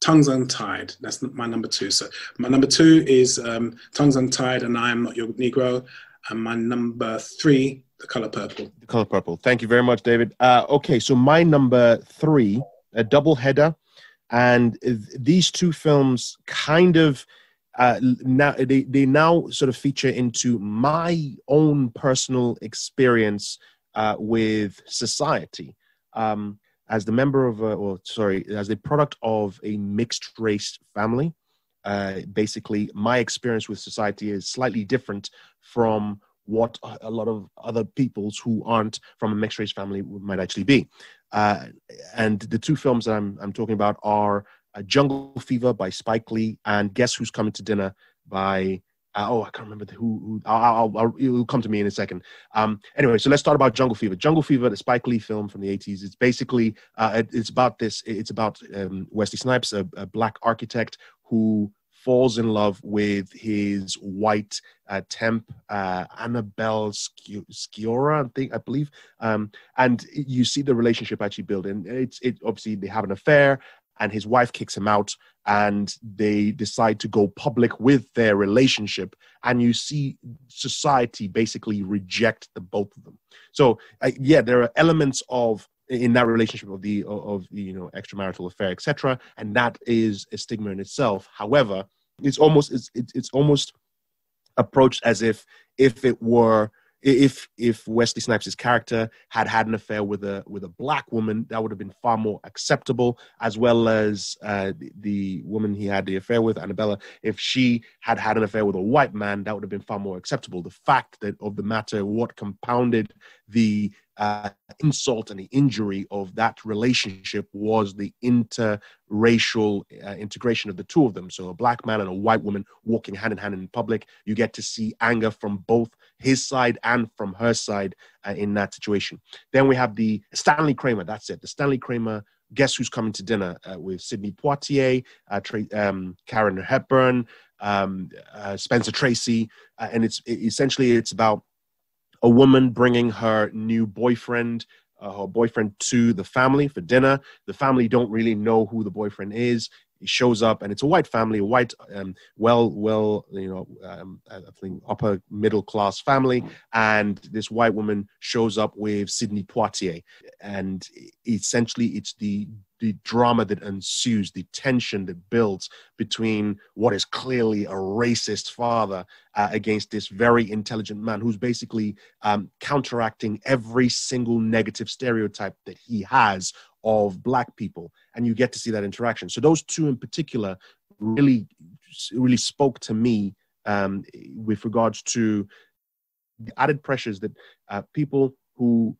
Tongues Untied. That's my number two. So my number two is um, Tongues Untied and I Am Not Your Negro. And my number three, The Color Purple. The Color Purple. Thank you very much, David. Uh, okay, so my number three, a double header, and these two films kind of uh, now they, they now sort of feature into my own personal experience uh, with society. Um, as the member of, a, or sorry, as the product of a mixed race family, uh, basically my experience with society is slightly different from what a lot of other people's who aren't from a mixed race family might actually be. Uh, and the two films that I'm, I'm talking about are uh, Jungle Fever by Spike Lee and Guess Who's Coming to Dinner by uh, oh, I can't remember the, who. who I'll, I'll, I'll, it'll come to me in a second. Um, anyway, so let's start about Jungle Fever. Jungle Fever, the Spike Lee film from the 80s. It's basically uh, it, it's about this. It's about um, Wesley Snipes, a, a, black architect who falls in love with his white uh, temp, uh, Annabella Sciorra, I think I believe. Um, and you see the relationship actually build. And it's it obviously they have an affair, and his wife kicks him out and they decide to go public with their relationship. And you see society basically reject the both of them. So uh, yeah there are elements of in that relationship of the of the you know extramarital affair etc and that is a stigma in itself. However it's almost it's, it's almost approached as if if it were if if Wesley Snipes' character had had an affair with a with a black woman, that would have been far more acceptable, as well as uh, the, the, woman he had the affair with, Annabella. If she had had an affair with a white man, that would have been far more acceptable. The fact that of the matter, what compounded the uh, insult and the injury of that relationship was the interracial uh, integration of the two of them. So a black man and a white woman walking hand in hand in public. You get to see anger from both his side and from her side uh, in that situation. Then we have the Stanley Kramer. That's it. The Stanley Kramer. Guess who's coming to dinner uh, with Sidney Poitier, uh, Tra- um, Karen Hepburn, um, uh, Spencer Tracy, and it's it, essentially it's about a woman bringing her new boyfriend uh, her boyfriend to the family for dinner. The family don't really know who the boyfriend is he shows up and it's a white family a white um, well well you know um, i think upper middle class family. And this white woman shows up with sidney poitier. And essentially it's the the drama that ensues, the tension that builds between what is clearly a racist father uh, against this very intelligent man who's basically um, counteracting every single negative stereotype that he has of black people. And you get to see that interaction. So those two in particular really, really spoke to me um, with regards to the added pressures that uh, people who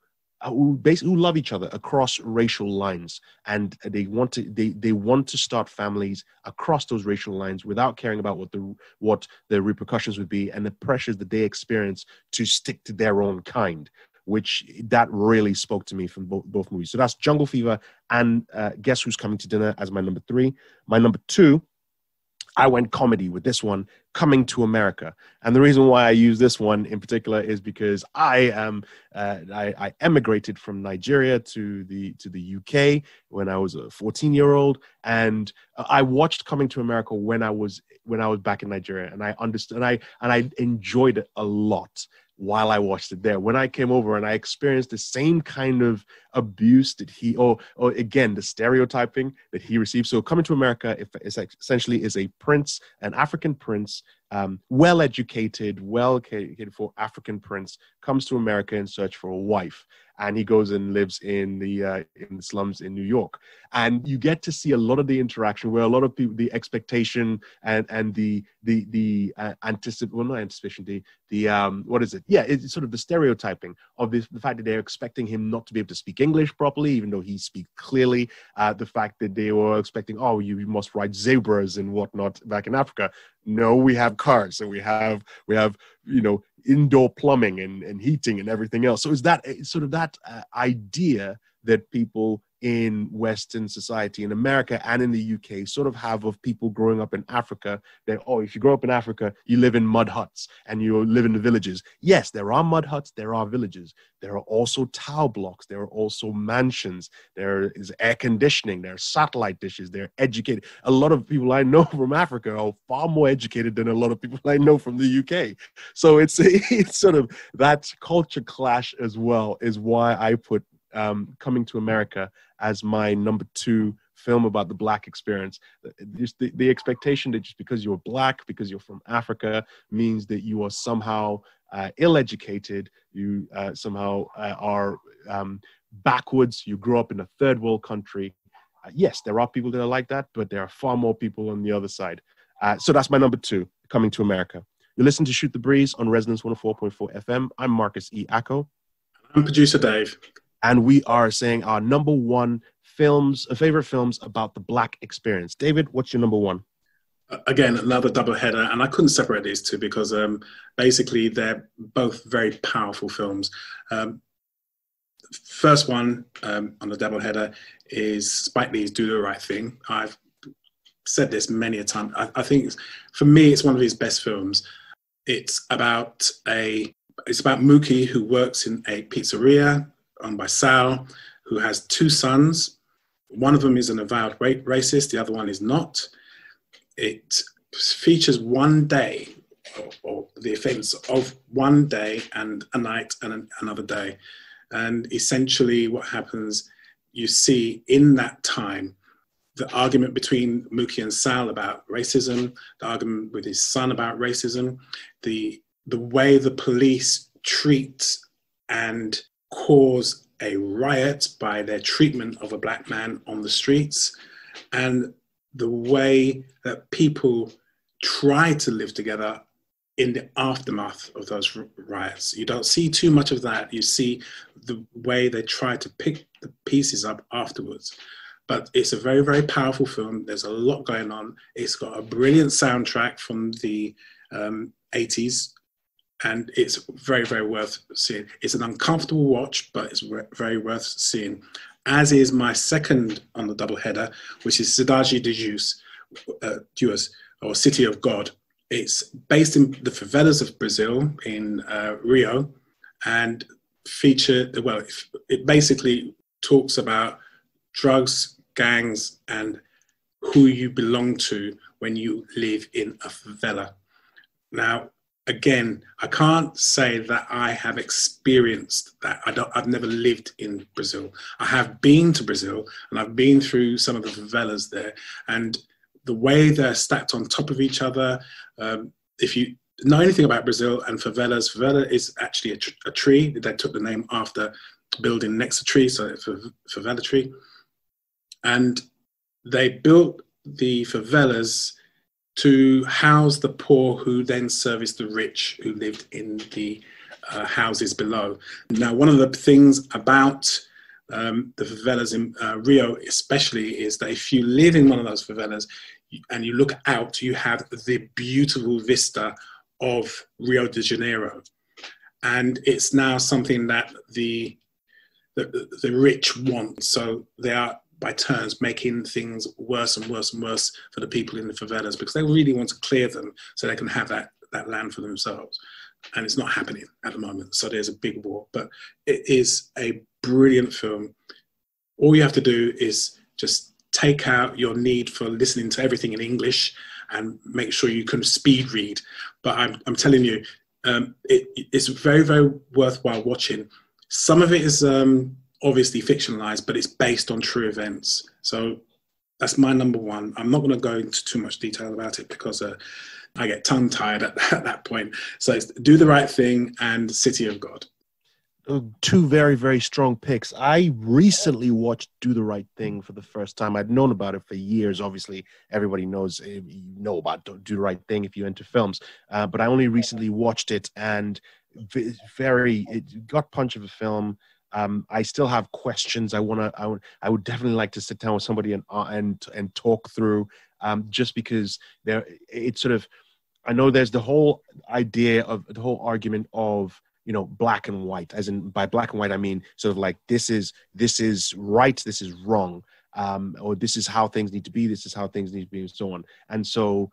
who basically who love each other across racial lines and they want to they, they want to start families across those racial lines without caring about what the what the repercussions would be and the pressures that they experience to stick to their own kind which that really spoke to me from both, both movies. So that's jungle fever and uh, guess who's coming to dinner as my number three. My number two I went comedy with this one, Coming to America. And the reason why I use this one in particular is because I am uh, I, I, emigrated from Nigeria to the to the UK when I was a 14 year old, and I watched Coming to America when I was when I was back in Nigeria, and I understood and I and I enjoyed it a lot while I watched it there. When I came over and I experienced the same kind of abuse that he, or, or again, the stereotyping that he received. So coming to America is essentially is a prince, an African prince, um, well educated, well educated for African prince, comes to America in search for a wife and he goes and lives in the uh, in the slums in New York. And you get to see a lot of the interaction where a lot of people, the expectation and and the the the uh, anticipation, well not anticipation, the the um what is it? Yeah, it's sort of the stereotyping of this, the fact that they're expecting him not to be able to speak English properly, even though he speaks clearly. Uh, the fact that they were expecting, oh, you, you must ride zebras and whatnot back in Africa. No, we have cars and we have we have you know indoor plumbing and, and heating and everything else. So is that sort of that uh, idea that people in Western society, in America and in the UK, sort of have of people growing up in Africa. That oh, if you grow up in Africa, you live in mud huts and you live in the villages. Yes, there are mud huts, there are villages. There are also tower blocks. There are also mansions. There is air conditioning. There are satellite dishes. They're educated. A lot of people I know *laughs* from Africa are far more educated than a lot of people I know from the UK. So it's *laughs* it's sort of that culture clash as well is why I put um, Coming to America as my number two film about the black experience. Just the, the expectation that just because you're black, because you're from Africa, means that you are somehow uh, ill-educated, you uh, somehow uh, are um, backwards, you grew up in a third world country. Uh, yes, there are people that are like that, but there are far more people on the other side. Uh, so that's my number two, Coming to America. You listen to Shoot the Breeze on Resonance 104.4 FM. I'm Marcus E. Ako. I'm producer Dave and we are saying our number one films, uh, favorite films about the black experience. David, what's your number one? Again, another double header, and I couldn't separate these two because um, basically they're both very powerful films. Um, first one um, on the double header is Spike Lee's Do the Right Thing. I've said this many a time. I, I think for me, it's one of his best films. It's about a it's about Mookie who works in a pizzeria owned by Sal, who has two sons. One of them is an avowed racist, the other one is not. It features one day, or, or the events of one day and a night and another day. And essentially, what happens, you see in that time the argument between Mookie and Sal about racism, the argument with his son about racism, the the way the police treat and cause a riot by their treatment of a black man on the streets and the way that people try to live together in the aftermath of those riots. You don't see too much of that. You see the way they try to pick the pieces up afterwards. But it's a very, very powerful film. There's a lot going on. It's got a brilliant soundtrack from the um, 80s and it's very, very worth seeing. It's an uncomfortable watch, but it's very worth seeing. As is my second on the double header, which is Cidade de Deus, uh, Deus, or City of God. It's based in the favelas of Brazil in uh, Rio, and feature well, it basically talks about drugs, gangs, and who you belong to when you live in a favela. Now, again, I can't say that I have experienced that. I don't, I've never lived in Brazil. I have been to Brazil and I've been through some of the favelas there. And the way they're stacked on top of each other, um, if you know anything about Brazil and favelas, favela is actually a, tr- a tree. They took the name after building next to tree, so favela tree. And they built the favelas to house the poor who then serviced the rich who lived in the uh, houses below. Now, one of the things about um, the favelas in uh, Rio, especially, is that if you live in one of those favelas and you look out, you have the beautiful vista of Rio de Janeiro. And it's now something that the, the, the rich want. So they are by turns making things worse and worse and worse for the people in the favelas because they really want to clear them so they can have that, that land for themselves. And it's not happening at the moment. So there's a big war. But it is a brilliant film. All you have to do is just take out your need for listening to everything in English and make sure you can speed read. But I'm, I'm telling you, um, it, it's very, very worthwhile watching. Some of it is um, obviously fictionalized, but it's based on true events. So that's my number one. I'm not going to go into too much detail about it because uh, I get tongue tied *laughs* at, at, that point. So it's Do the Right Thing and City of God. Uh, two very, very strong picks. I recently watched Do the Right Thing for the first time. I'd known about it for years. Obviously, everybody knows eh, you know about Do the Right Thing if you're into films. Uh, but I only recently watched it and very, it got punch of a film. Um, I still have questions. I want to. I would. I would definitely like to sit down with somebody and uh, and and talk through. Um, just because there, it's sort of. I know there's the whole idea of the whole argument of you know black and white as in by black and white i mean sort of like this is this is right this is wrong um, or this is how things need to be this is how things need to be and so on and so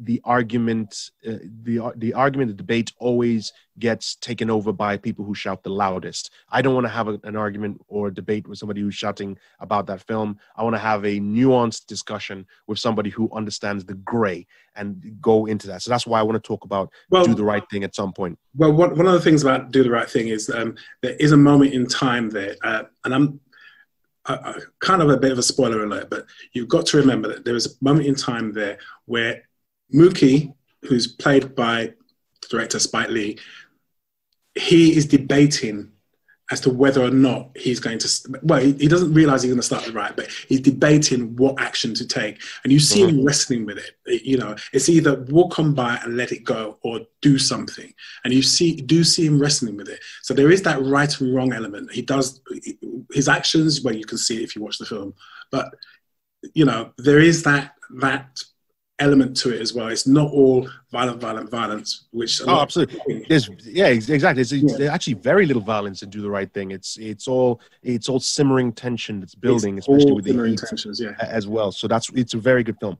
the argument uh, the the argument the debate always gets taken over by people who shout the loudest. I don't want to have a, an argument or a debate with somebody who's shouting about that film. I want to have a nuanced discussion with somebody who understands the gray and go into that. So that's why i want to talk about Well- do the right thing at some point. Well, one, one of the things about Do the Right Thing is um, there is a moment in time there, uh, and I'm I, kind of a bit of a spoiler alert, but you've got to remember that there is a moment in time there where Mookie, who's played by director Spike Lee, he is debating as to whether or not he's going to. Well, he, he doesn't realize he's going to start the right, but he's debating what action to take, and you see him mm-hmm. wrestling with it. It- You know, it's either walk on by and let it go, or do something, and you see do see him wrestling with it. So there is that right and wrong element. He does his actions. Well, you can see it if you watch the film, but you know there is that that element to it as well. It's not all violent, violent, violence. Which Oh, absolutely. There's yeah, exactly. It's, it's there's actually very little violence in Do the Right Thing. It's it's all it's all simmering tension that's building, It's especially with the heat tensions, yeah. as well. So that's it's a very good film.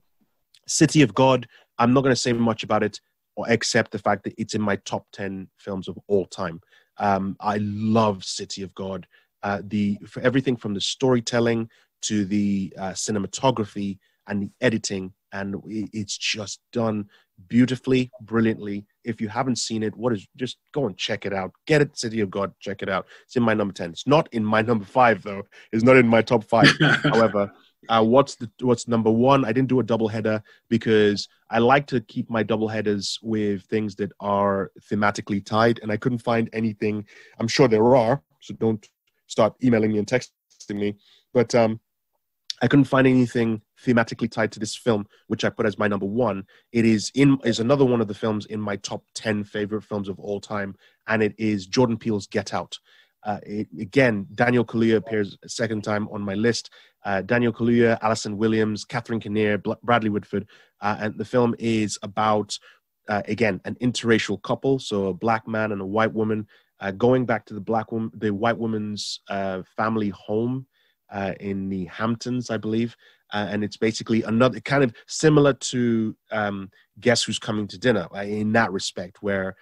City of God. I'm not going to say much about it, or except the fact that it's in my top ten films of all time. Um, I love City of God. Uh, the for everything from the storytelling to the uh, cinematography and the editing, and it's just done beautifully, brilliantly. If you haven't seen it, what is just go and check it out. Get it, City of God, check it out. It's in my number ten. It's not in my *laughs* number five though. It's not in my top five. *laughs* However, uh, what's the what's number one? I didn't do a double header because I like to keep my double headers with things that are thematically tied, and I couldn't find anything. I'm sure there are, so don't start emailing me and texting me. But um, I couldn't find anything thematically tied to this film, which I put as my number one. It is in is another one of the films in my top ten favorite films of all time, and it is Jordan Peele's Get Out. Uh, it, again, Daniel Kaluuya appears a second time on my list. Uh, Daniel Kaluuya, Allison Williams, Catherine Kinnear, Bl- Bradley Whitford, uh, and the film is about uh, again an interracial couple, so a black man and a white woman, uh, going back to the black woman, the white woman's uh, family home uh, in the Hamptons, I believe, uh, and it's basically another kind of similar to um, Guess Who's Coming to Dinner uh, in that respect, where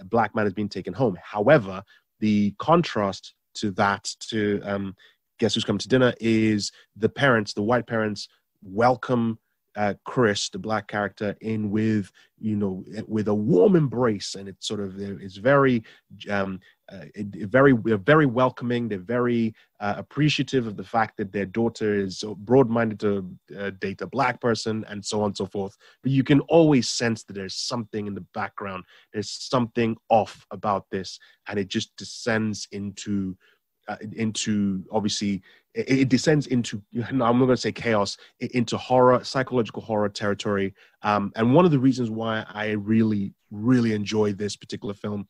a black man has been taken home. However, the contrast to that to um, Guess Who's Coming to Dinner is the parents, the white parents, welcome uh, Chris, the black character, in with you know with a warm embrace, and it's sort of it's very um, uh, very they're very welcoming. They're very uh, appreciative of the fact that their daughter is broad-minded to uh, date a black person, and so on and so forth. But you can always sense that there's something in the background. There's something off about this, and it just descends into uh, into obviously it, it descends into no, I'm not going to say chaos into horror, psychological horror territory. Um, and one of the reasons why I really really enjoy this particular film,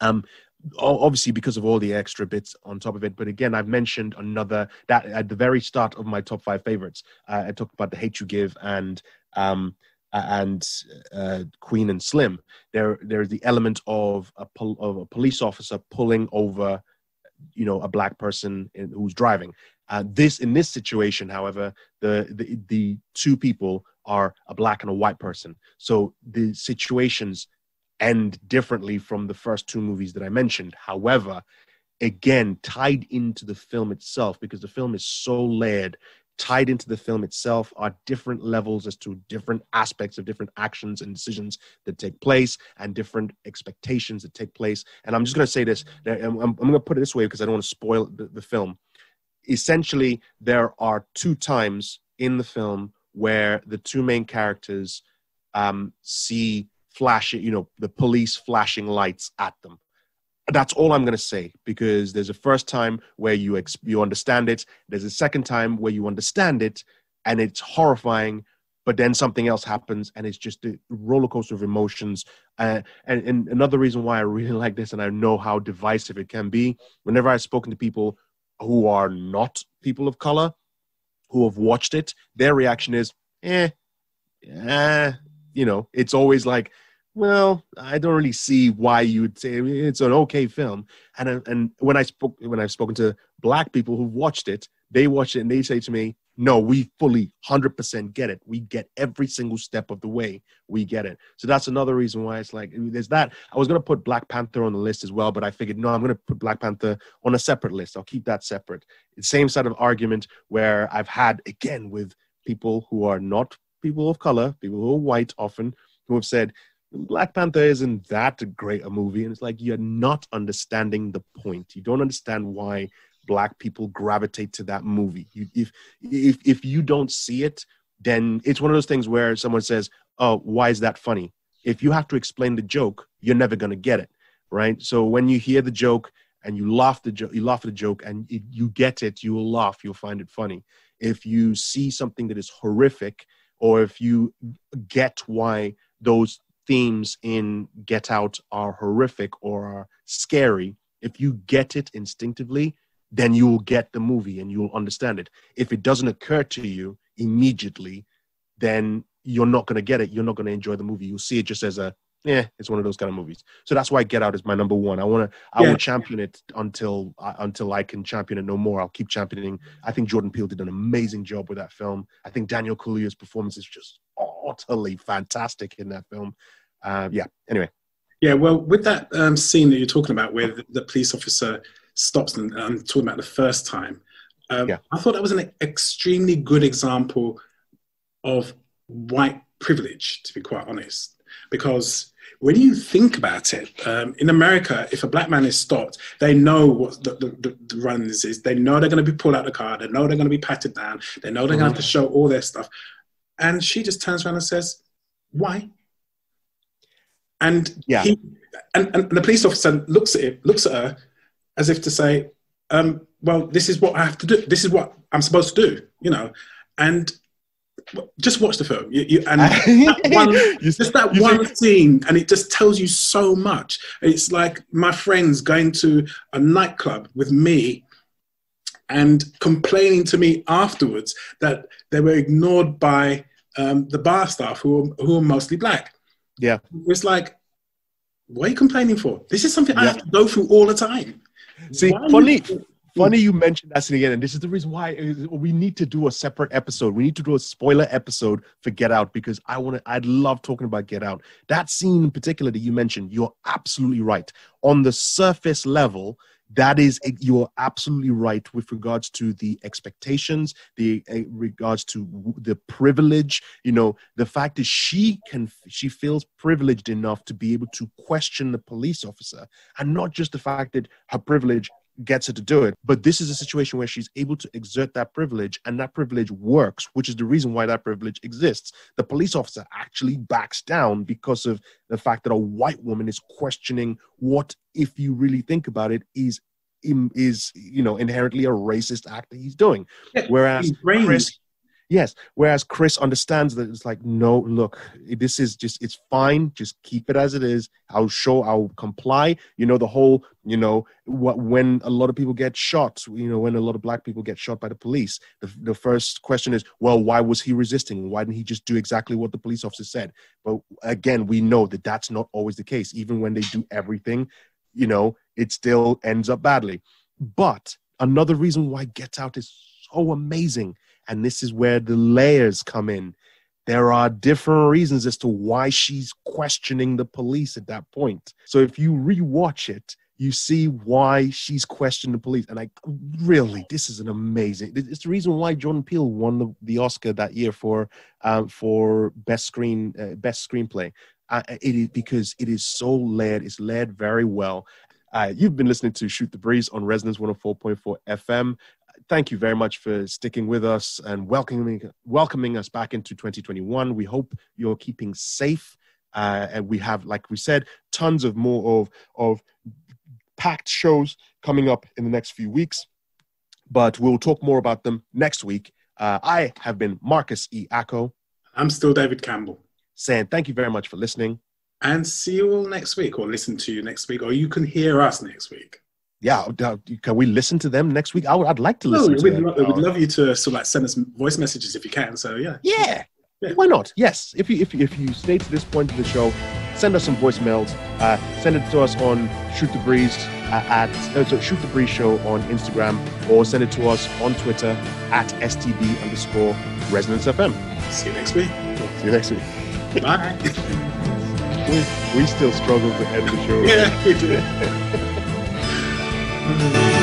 um, obviously because of all the extra bits on top of it. But again, I've mentioned another that at the very start of my top five favorites. Uh, I talked about the Hate You Give and. Um, and uh, Queen and Slim, there there's the element of a, pol- of a police officer pulling over you know a black person in, who's driving uh, this in this situation however the, the the two people are a black and a white person so the situations end differently from the first two movies that i mentioned however again tied into the film itself because the film is so layered tied into the film itself are different levels as to different aspects of different actions and decisions that take place and different expectations that take place. And I'm just going to say this, I'm, I'm going to put it this way because I don't want to spoil the, the film. Essentially, there are two times in the film where the two main characters um, see flashing, you know, the police flashing lights at them that's all I'm going to say because there's a first time where you ex- you understand it. There's a second time where you understand it, and it's horrifying. But then something else happens, and it's just a roller coaster of emotions. Uh, and, and another reason why I really *laughs* like this, and I know how divisive it can be. Whenever I've spoken to people who are not people of color, who have watched it, their reaction is, "eh, eh." You know, it's always like, well, I don't really see why you would say it's an okay film. And uh, and when I spoke when I've spoken to black people who've watched it, they watch it and they say to me, "No, we fully 100% get it. We get every single step of the way. We get it." So that's another reason why it's like there's that. I was gonna put Black Panther on the list as well, but I figured no, I'm gonna put Black Panther on a separate list. I'll keep that separate. It's same side of argument where I've had again with people who are not people of color, people who are white often, who have said Black Panther isn't that great a movie. And it's like you're not understanding the point. You don't understand why black people gravitate to that movie. You, if if if you don't see it, then it's one of those things where someone says, "Oh, why is that funny?" If you have to explain the joke, you're never going to get it, right? So when you hear the joke and you laugh the joke, you laugh at the joke, and it, you get it, you will laugh. You'll find it funny. If you see something that is horrific, or if you get why those themes in Get Out are horrific or are scary, if you get it instinctively, then you will get the movie and you'll understand it. If it doesn't occur to you immediately, then you're not going to get it. You're not going to enjoy the movie. You'll see it just as a, yeah, it's one of those kind of movies. So that's why Get Out is my number one. I want to, I Yeah. will champion it until, uh, until I can champion it no more. I'll keep championing. I think Jordan Peele did an amazing job with that film. I think Daniel Kaluuya's performance is just utterly fantastic in that film. Uh, yeah. Anyway, Yeah, well, with that um, scene that you're talking about, where the, the police officer stops them, I'm talking about the first time. Um, I thought that was an extremely good example of white privilege, to be quite honest, because when you think about it, um, in America, if a black man is stopped, they know what the, the, the, runs is. They know they're going to be pulled out the car. They know they're going to be patted down. They know they're going to have to show all their stuff. And she just turns around and says, "Why?" And yeah, he, and, and the police officer looks at it, looks at her, as if to say, um, "Well, this is what I have to do. This is what I'm supposed to do," you know. And just watch the film, you, you, and *laughs* that one, just that one scene, and it just tells you so much. It's like my friends going to a nightclub with me and complaining to me afterwards that they were ignored by um, the bar staff who are, who are mostly black. Yeah. It's like, what are you complaining for? This is something I have to go through all the time. See, funny, you- funny you mentioned that again, and this is the reason why uh, we need to do a separate episode. We need to do a spoiler episode for Get Out because I want to. I'd love talking about Get Out. That scene in particular that you mentioned, you're absolutely right. On the surface level, that is you're absolutely right with regards to the expectations the uh, regards to the privilege you know the fact is she can she feels privileged enough to be able to question the police officer and not just the fact that her privilege gets her to do it. But this is a situation where she's able to exert that privilege and that privilege works which is the reason why that privilege exists. The police officer actually backs down because of the fact that a white woman is questioning what if you really think about it is is you know inherently a racist act that he's doing. Whereas he's chris yes whereas chris understands that it's like no look this is just it's fine just keep it as it is. I'll show i'll comply. You know the whole you know what when a lot of people get shot you know when a lot of black people get shot by the police the, the first question is well why was he resisting? Why didn't he just do exactly what the police officer said? But again we know that that's not always the case. Even when they do everything you know it still ends up badly. But another reason why get out is so amazing and this is where the layers come in. There are different reasons as to why she's questioning the police at that point. So if you rewatch it you see why she's questioning the police. And i really this is an amazing it's the reason why John Peel won the, the oscar that year for um, for best screen uh, best screenplay. Uh, it is because it is so layered it's layered very well. Uh, you've been listening to shoot the breeze on resonance 104.4 fm thank you very much for sticking with us and welcoming welcoming us back into 2021 we hope you're keeping safe uh, and we have like we said tons of more of of packed shows coming up in the next few weeks but we'll talk more about them next week. Uh, i have been marcus e. Ako i'm still david campbell. Saying thank you very much for listening. And see you all next week, or listen to you next week, or you can hear us next week yeah, uh, can we listen to them next week? I would, I'd like to listen. No, to we'd, them. Lo- we'd love you to sort of like send us voice messages if you can. So yeah, yeah, yeah. why not? Yes, if you if if you stay to this point of the show, send us some voicemails. Uh, send it to us on Shoot the Breeze uh, at uh, so Shoot the Breeze Show on Instagram, or send it to us on Twitter at stb underscore Resonance FM. See you next week. See you next week. Bye. *laughs* we, we still struggle to end the show. *laughs* Yeah, we do. *laughs* Thank you.